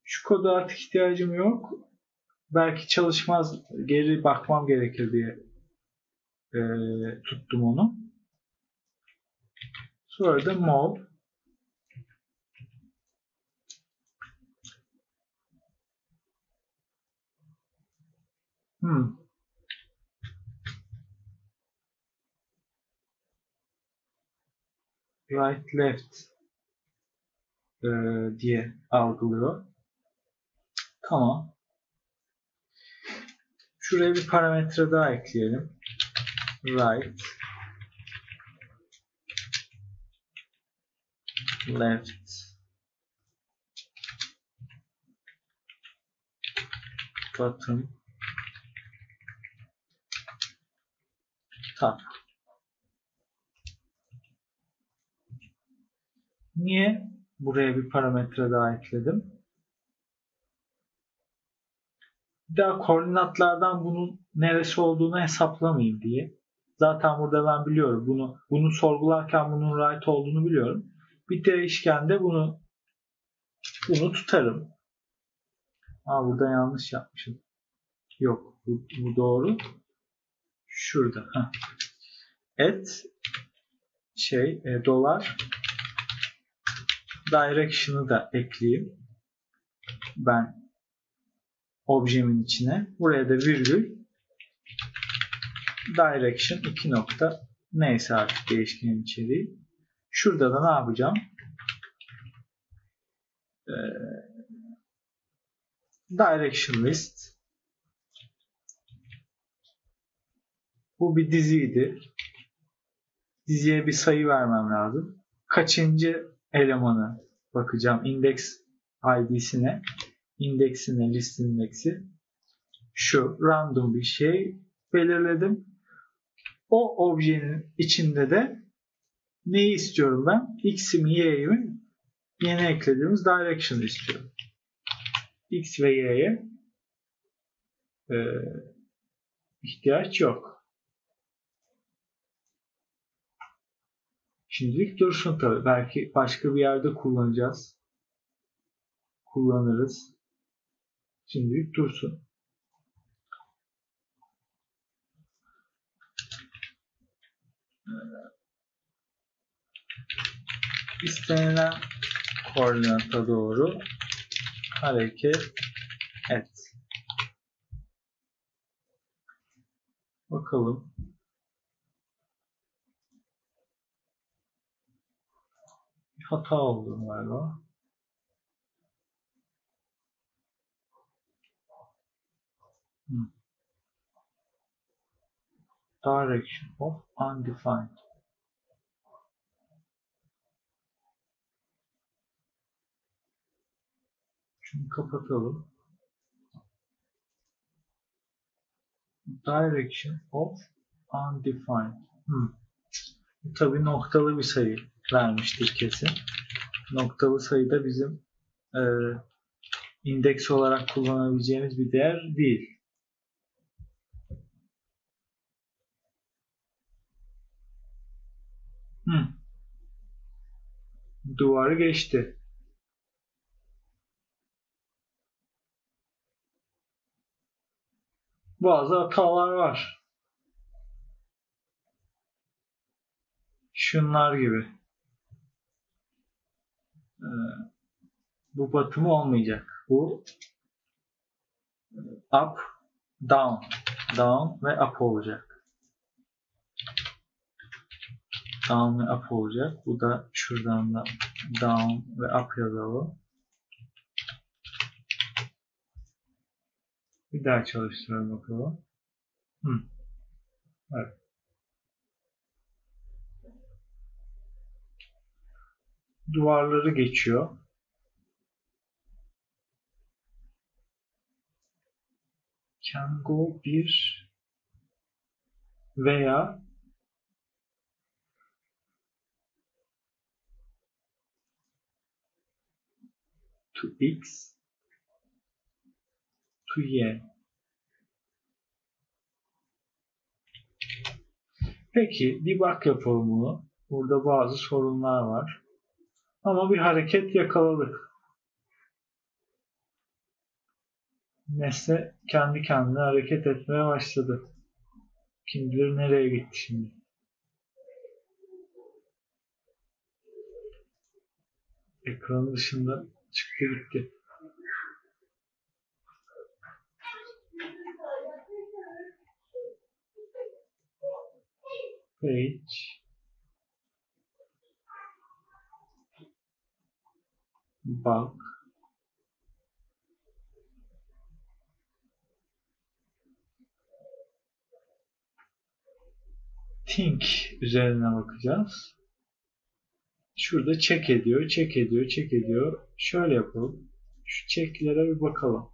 şu koda artık ihtiyacım yok. Belki çalışmaz geri bakmam gerekir diye e, tuttum onu. Sonra da mov Hmm. Right left e, diye algılıyor. Tamam. Şuraya bir parametre daha ekleyelim. Right left bottom top. Niye buraya bir parametre daha ekledim? Bir daha koordinatlardan bunun neresi olduğunu hesaplamayayım diye. Zaten burada ben biliyorum bunu bunu sorgularken bunun right olduğunu biliyorum. Bir değişkende bunu bunu tutarım. Aa burada yanlış yapmışım. Yok bu, bu doğru. Şurada. Et şey e, dolar direction'ı da ekleyeyim. Ben objemin içine. Buraya da virgül direction 2 nokta neyse artık değişkenin içeriği. Şurada da ne yapacağım? Ee, direction list bu bir diziydi. Diziye bir sayı vermem lazım. Kaçıncı elemanı bakacağım. Index id'sine indeksine list indeksi şu random bir şey belirledim. O objenin içinde de neyi istiyorum ben? X'i mi Y'yi mi? Yeni eklediğimiz direction istiyorum. X ve Y'ye e, ihtiyaç yok. Şimdilik dursun tabii. Belki başka bir yerde kullanacağız. Kullanırız. Şimdilik dursun. istenilen koordinata doğru hareket et. Bakalım. Hata oldu galiba. Direction of undefined. Şunu kapatalım. Direction of undefined. Hmm. Tabii noktalı bir sayı vermiştir kesin. Noktalı sayı da bizim e, indeks olarak kullanabileceğimiz bir değer değil. Hmm. Duvarı geçti. bazı hatalar var. Şunlar gibi. Bu batımı olmayacak. Bu up, down, down ve up olacak. Down ve up olacak. Bu da şuradan da down ve up yazalım. Bir daha çalıştıralım bakalım. Hı. Evet. Duvarları geçiyor. Can go bir veya to x to y. Peki debug yapalım bunu. Burada bazı sorunlar var. Ama bir hareket yakaladık. Nesne kendi kendine hareket etmeye başladı. Kim bilir nereye gitti şimdi. Ekran dışında çıktı gitti. Page bug think üzerine bakacağız. Şurada check ediyor, check ediyor, check ediyor. Şöyle yapalım. Şu checklere bir bakalım.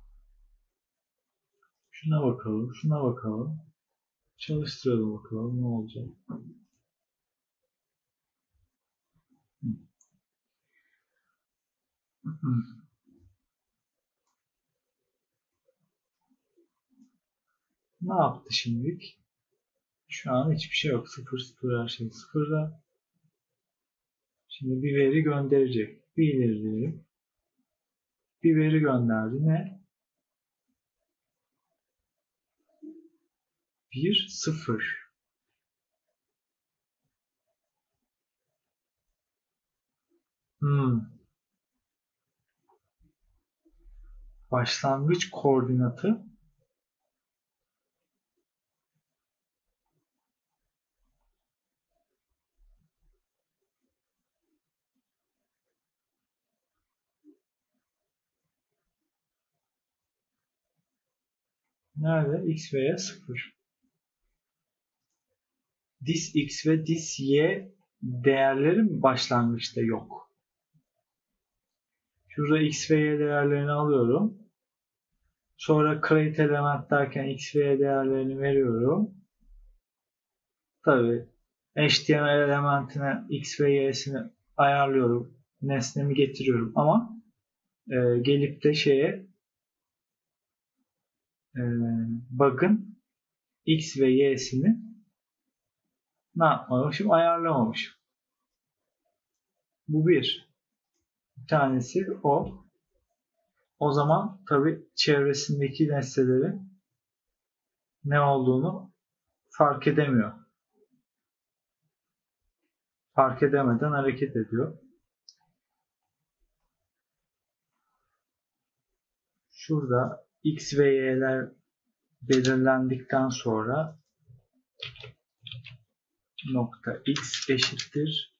Şuna bakalım, şuna bakalım. Çalıştıralım bakalım ne olacak. Ne yaptı şimdilik? Şu an hiçbir şey yok. Sıfır sıfır her şey sıfırda. Şimdi bir veri gönderecek. Bir ileri diyelim. Bir veri gönderdi. Ne? 1 0 Hmm. Başlangıç koordinatı Nerede? X ve Y 0. Dis X ve dis Y değerleri başlangıçta yok. Şurada X ve Y değerlerini alıyorum. Sonra create element derken X ve Y değerlerini veriyorum. Tabi HTML elementine X ve Y'sini ayarlıyorum. Nesnemi getiriyorum ama e, gelip de şeye e, bug'ın X ve Y'sini ne yapmamışım? Ayarlamamışım. Bu bir. Bir tanesi o. O zaman tabi çevresindeki nesnelerin ne olduğunu fark edemiyor. Fark edemeden hareket ediyor. Şurada x ve y'ler belirlendikten sonra nokta x eşittir.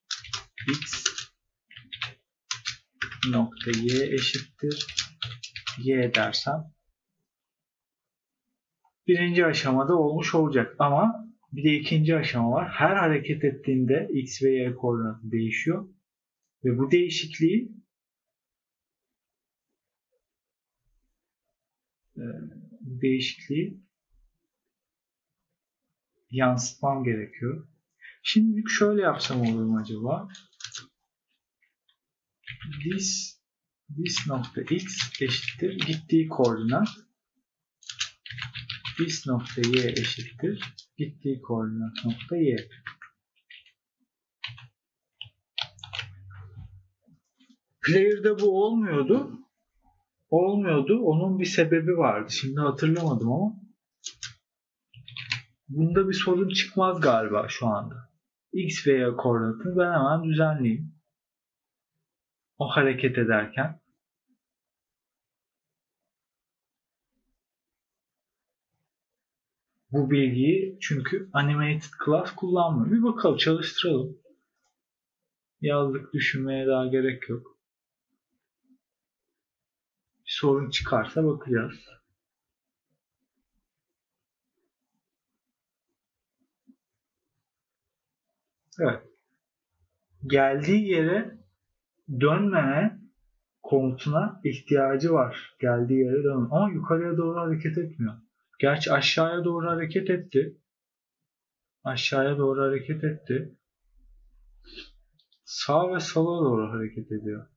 X nokta y eşittir. Y dersem birinci aşamada olmuş olacak. Ama bir de ikinci aşama var. Her hareket ettiğinde x ve y koordinatı değişiyor. Ve bu değişikliği değişikliği yansıtmam gerekiyor. Şimdi şöyle yapsam olur mu acaba? This this nokta x eşittir gittiği koordinat this nokta y eşittir gittiği koordinat nokta y. Player'da bu olmuyordu. Olmuyordu. Onun bir sebebi vardı. Şimdi hatırlamadım ama. Bunda bir sorun çıkmaz galiba şu anda. X ve Y koordinatını ben hemen düzenleyeyim. O hareket ederken. Bu bilgiyi çünkü animated class kullanmıyor. Bir bakalım çalıştıralım. Yazdık düşünmeye daha gerek yok. Sorun çıkarsa bakacağız. Evet. Geldiği yere dönmeme komutuna ihtiyacı var. Geldiği yere dön. Ama yukarıya doğru hareket etmiyor. Gerçi aşağıya doğru hareket etti. Aşağıya doğru hareket etti. Sağ ve sola doğru hareket ediyor.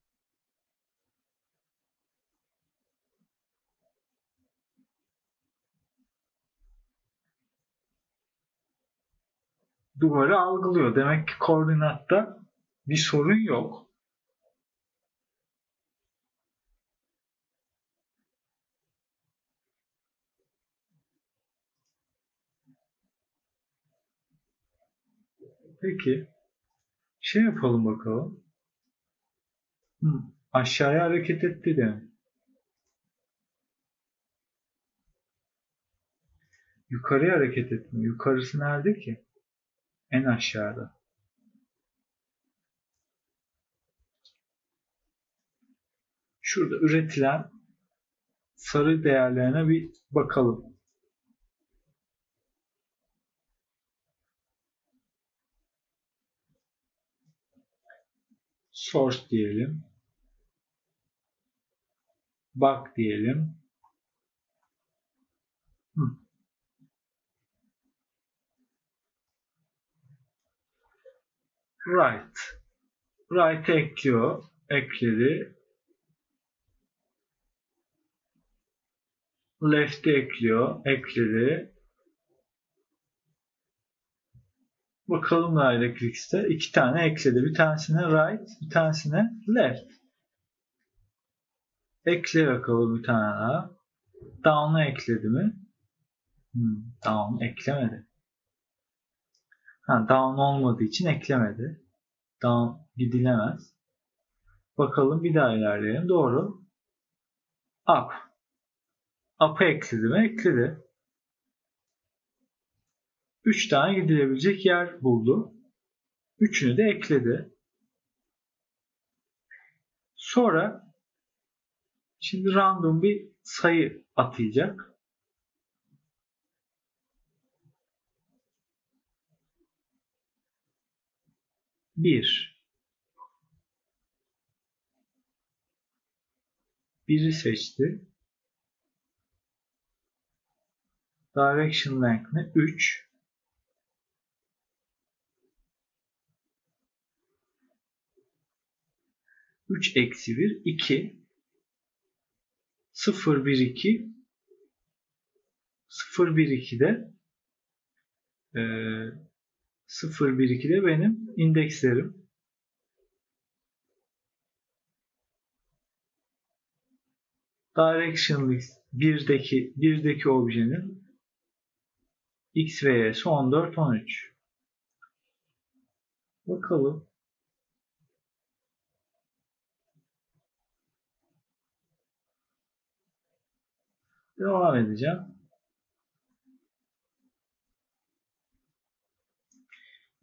Duvarı algılıyor. Demek ki koordinatta bir sorun yok. Peki. Şey yapalım bakalım. Hı, aşağıya hareket etti de. Yukarıya hareket etmiyor. Yukarısı nerede ki? En aşağıda. Şurada üretilen sarı değerlerine bir bakalım. Source diyelim. Bak diyelim. Right. Right ekliyor. Ekledi. Left ekliyor. Ekledi. Bakalım right clicks'te. iki tane ekledi. Bir tanesine right, bir tanesine left. Ekle bakalım bir tane daha. Down'u ekledi mi? Hmm, down eklemedi. Ha, down olmadığı için eklemedi. Down gidilemez. Bakalım bir daha ilerleyelim. Doğru. Up. Up'ı ekledi mi? Ekledi. 3 tane gidilebilecek yer buldu. Üçünü de ekledi. Sonra şimdi random bir sayı atayacak. 1 1'i seçti. Direction length ne? 3 3 eksi 1 2 0 1 2 0 1 2'de ee, 0, 1, 2 de benim indekslerim. Direction list 1'deki 1'deki objenin x ve y'si 14, 13. Bakalım. Devam edeceğim.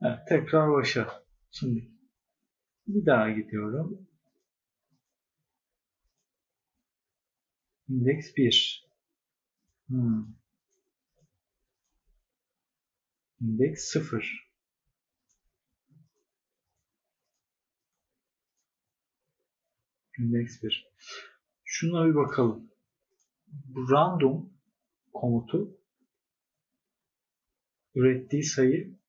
Evet, tekrar başa. Şimdi bir daha gidiyorum. İndeks 1. Hmm. İndeks 0. İndeks 1. Şuna bir bakalım. Bu random komutu ürettiği sayı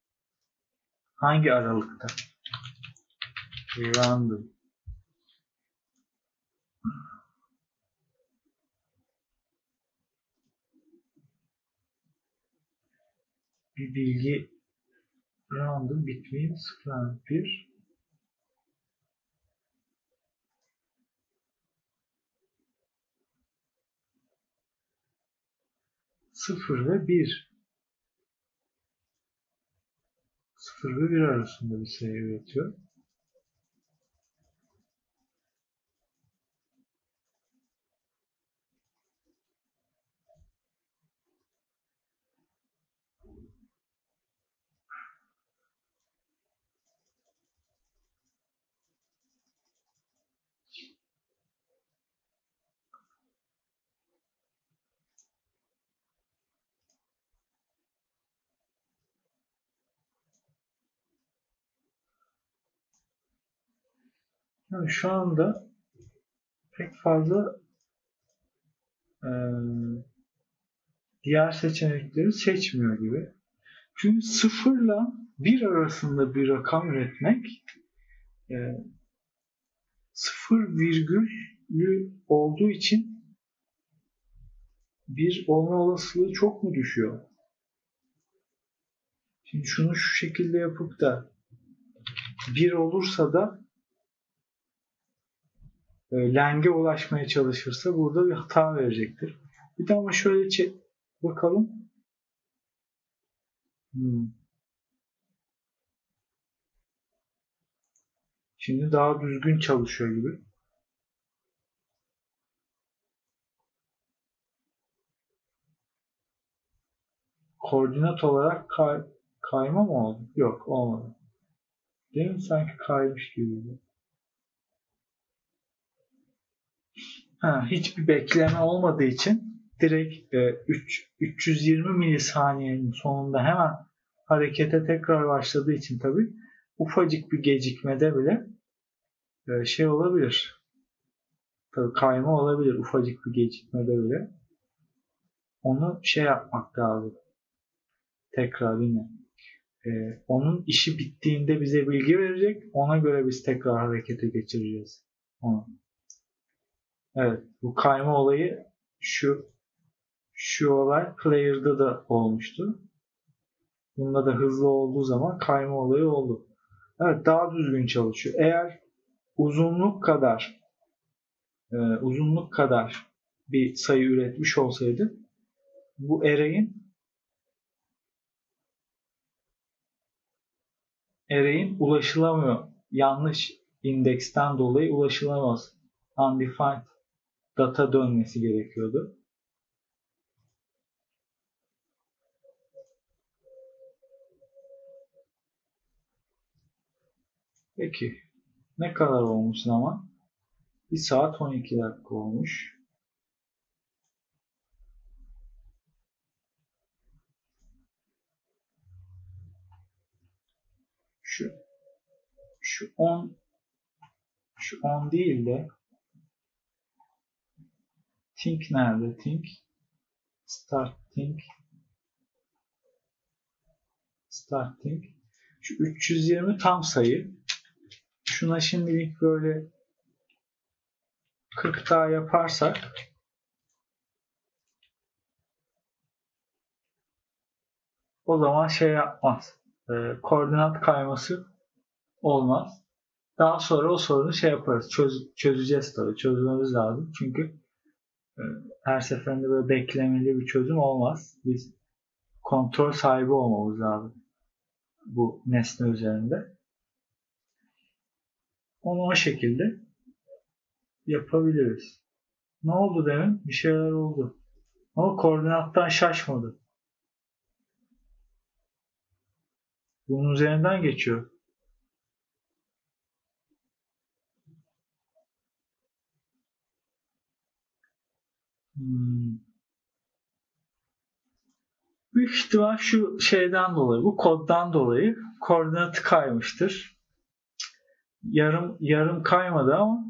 Hangi aralıkta? Random. Bir bilgi random between 0 1 0 ve 1 0 ve 1 arasında bir sayı üretiyor. Yani şu anda pek fazla e, diğer seçenekleri seçmiyor gibi. Çünkü sıfırla bir arasında bir rakam üretmek e, sıfır virgüllü olduğu için bir olma olasılığı çok mu düşüyor? Şimdi şunu şu şekilde yapıp da bir olursa da lenge ulaşmaya çalışırsa burada bir hata verecektir. Bir de ama şöyle bakalım. Hmm. Şimdi daha düzgün çalışıyor gibi. Koordinat olarak kay kayma mı oldu? Yok olmadı. Değil mi? Sanki kaymış gibiydi. Ha, hiçbir bekleme olmadığı için direkt e, 3, 320 milisaniyenin sonunda hemen harekete tekrar başladığı için tabi ufacık bir gecikmede bile e, şey olabilir. Tabi kayma olabilir ufacık bir gecikmede bile. Onu şey yapmak lazım. Tekrar yine. E, onun işi bittiğinde bize bilgi verecek. Ona göre biz tekrar harekete geçireceğiz. Onu. Evet. Bu kayma olayı şu şu olay player'da da olmuştu. Bunda da hızlı olduğu zaman kayma olayı oldu. Evet daha düzgün çalışıyor. Eğer uzunluk kadar e, uzunluk kadar bir sayı üretmiş olsaydı bu array'in array'in ulaşılamıyor. Yanlış indeksten dolayı ulaşılamaz. Undefined data dönmesi gerekiyordu. Peki. Ne kadar olmuş zaman? 1 saat 12 dakika olmuş. Şu şu 10 şu 10 değil de think nerede? Think start think start think şu 320 tam sayı şuna şimdilik böyle 40 daha yaparsak o zaman şey yapmaz. E, koordinat kayması olmaz. Daha sonra o sorunu şey yaparız. Çöz, çözeceğiz tabii. Çözmemiz lazım. Çünkü her seferinde böyle beklemeli bir çözüm olmaz. Biz kontrol sahibi olmamız lazım. Bu nesne üzerinde. Onu o şekilde yapabiliriz. Ne oldu demin? Bir şeyler oldu. Ama koordinattan şaşmadı. Bunun üzerinden geçiyor. Hmm. Büyük ihtimal şu şeyden dolayı, bu koddan dolayı koordinatı kaymıştır yarım yarım kaymadı ama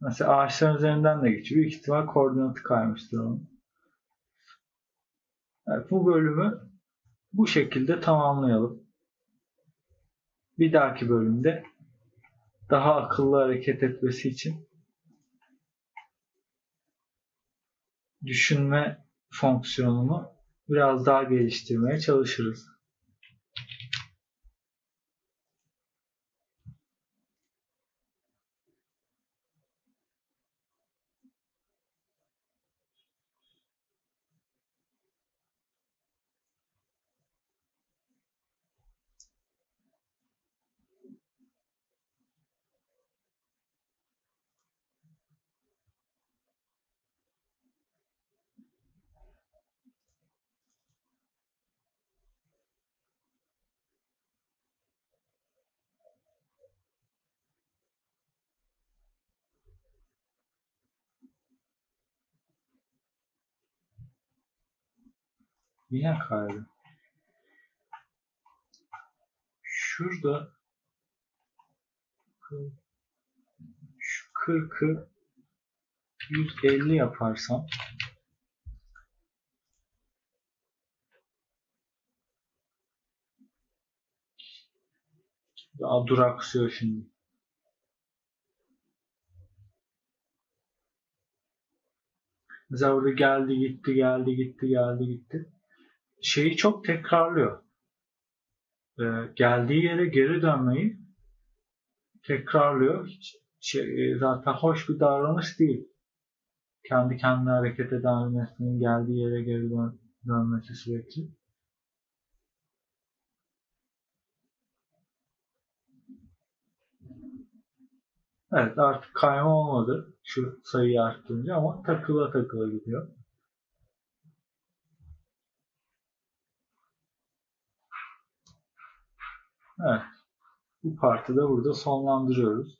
mesela ağaçların üzerinden de geçiyor. Büyük ihtimal koordinatı kaymıştır onun. Evet, bu bölümü bu şekilde tamamlayalım. Bir dahaki bölümde daha akıllı hareket etmesi için düşünme fonksiyonunu biraz daha geliştirmeye çalışırız. Niye kare? Şurada şu 40'ı 150 yaparsam daha duraksıyor şimdi. Mesela burada geldi gitti geldi gitti geldi gitti. Şeyi çok tekrarlıyor. Ee, geldiği yere geri dönmeyi tekrarlıyor. Hiç, şey, e, zaten hoş bir davranış değil. Kendi kendine hareket eden geldiği yere geri dön, dönmesi sürekli. Evet artık kayma olmadı şu sayıyı arttırınca ama takıla takıla gidiyor. Evet. Bu partı da burada sonlandırıyoruz.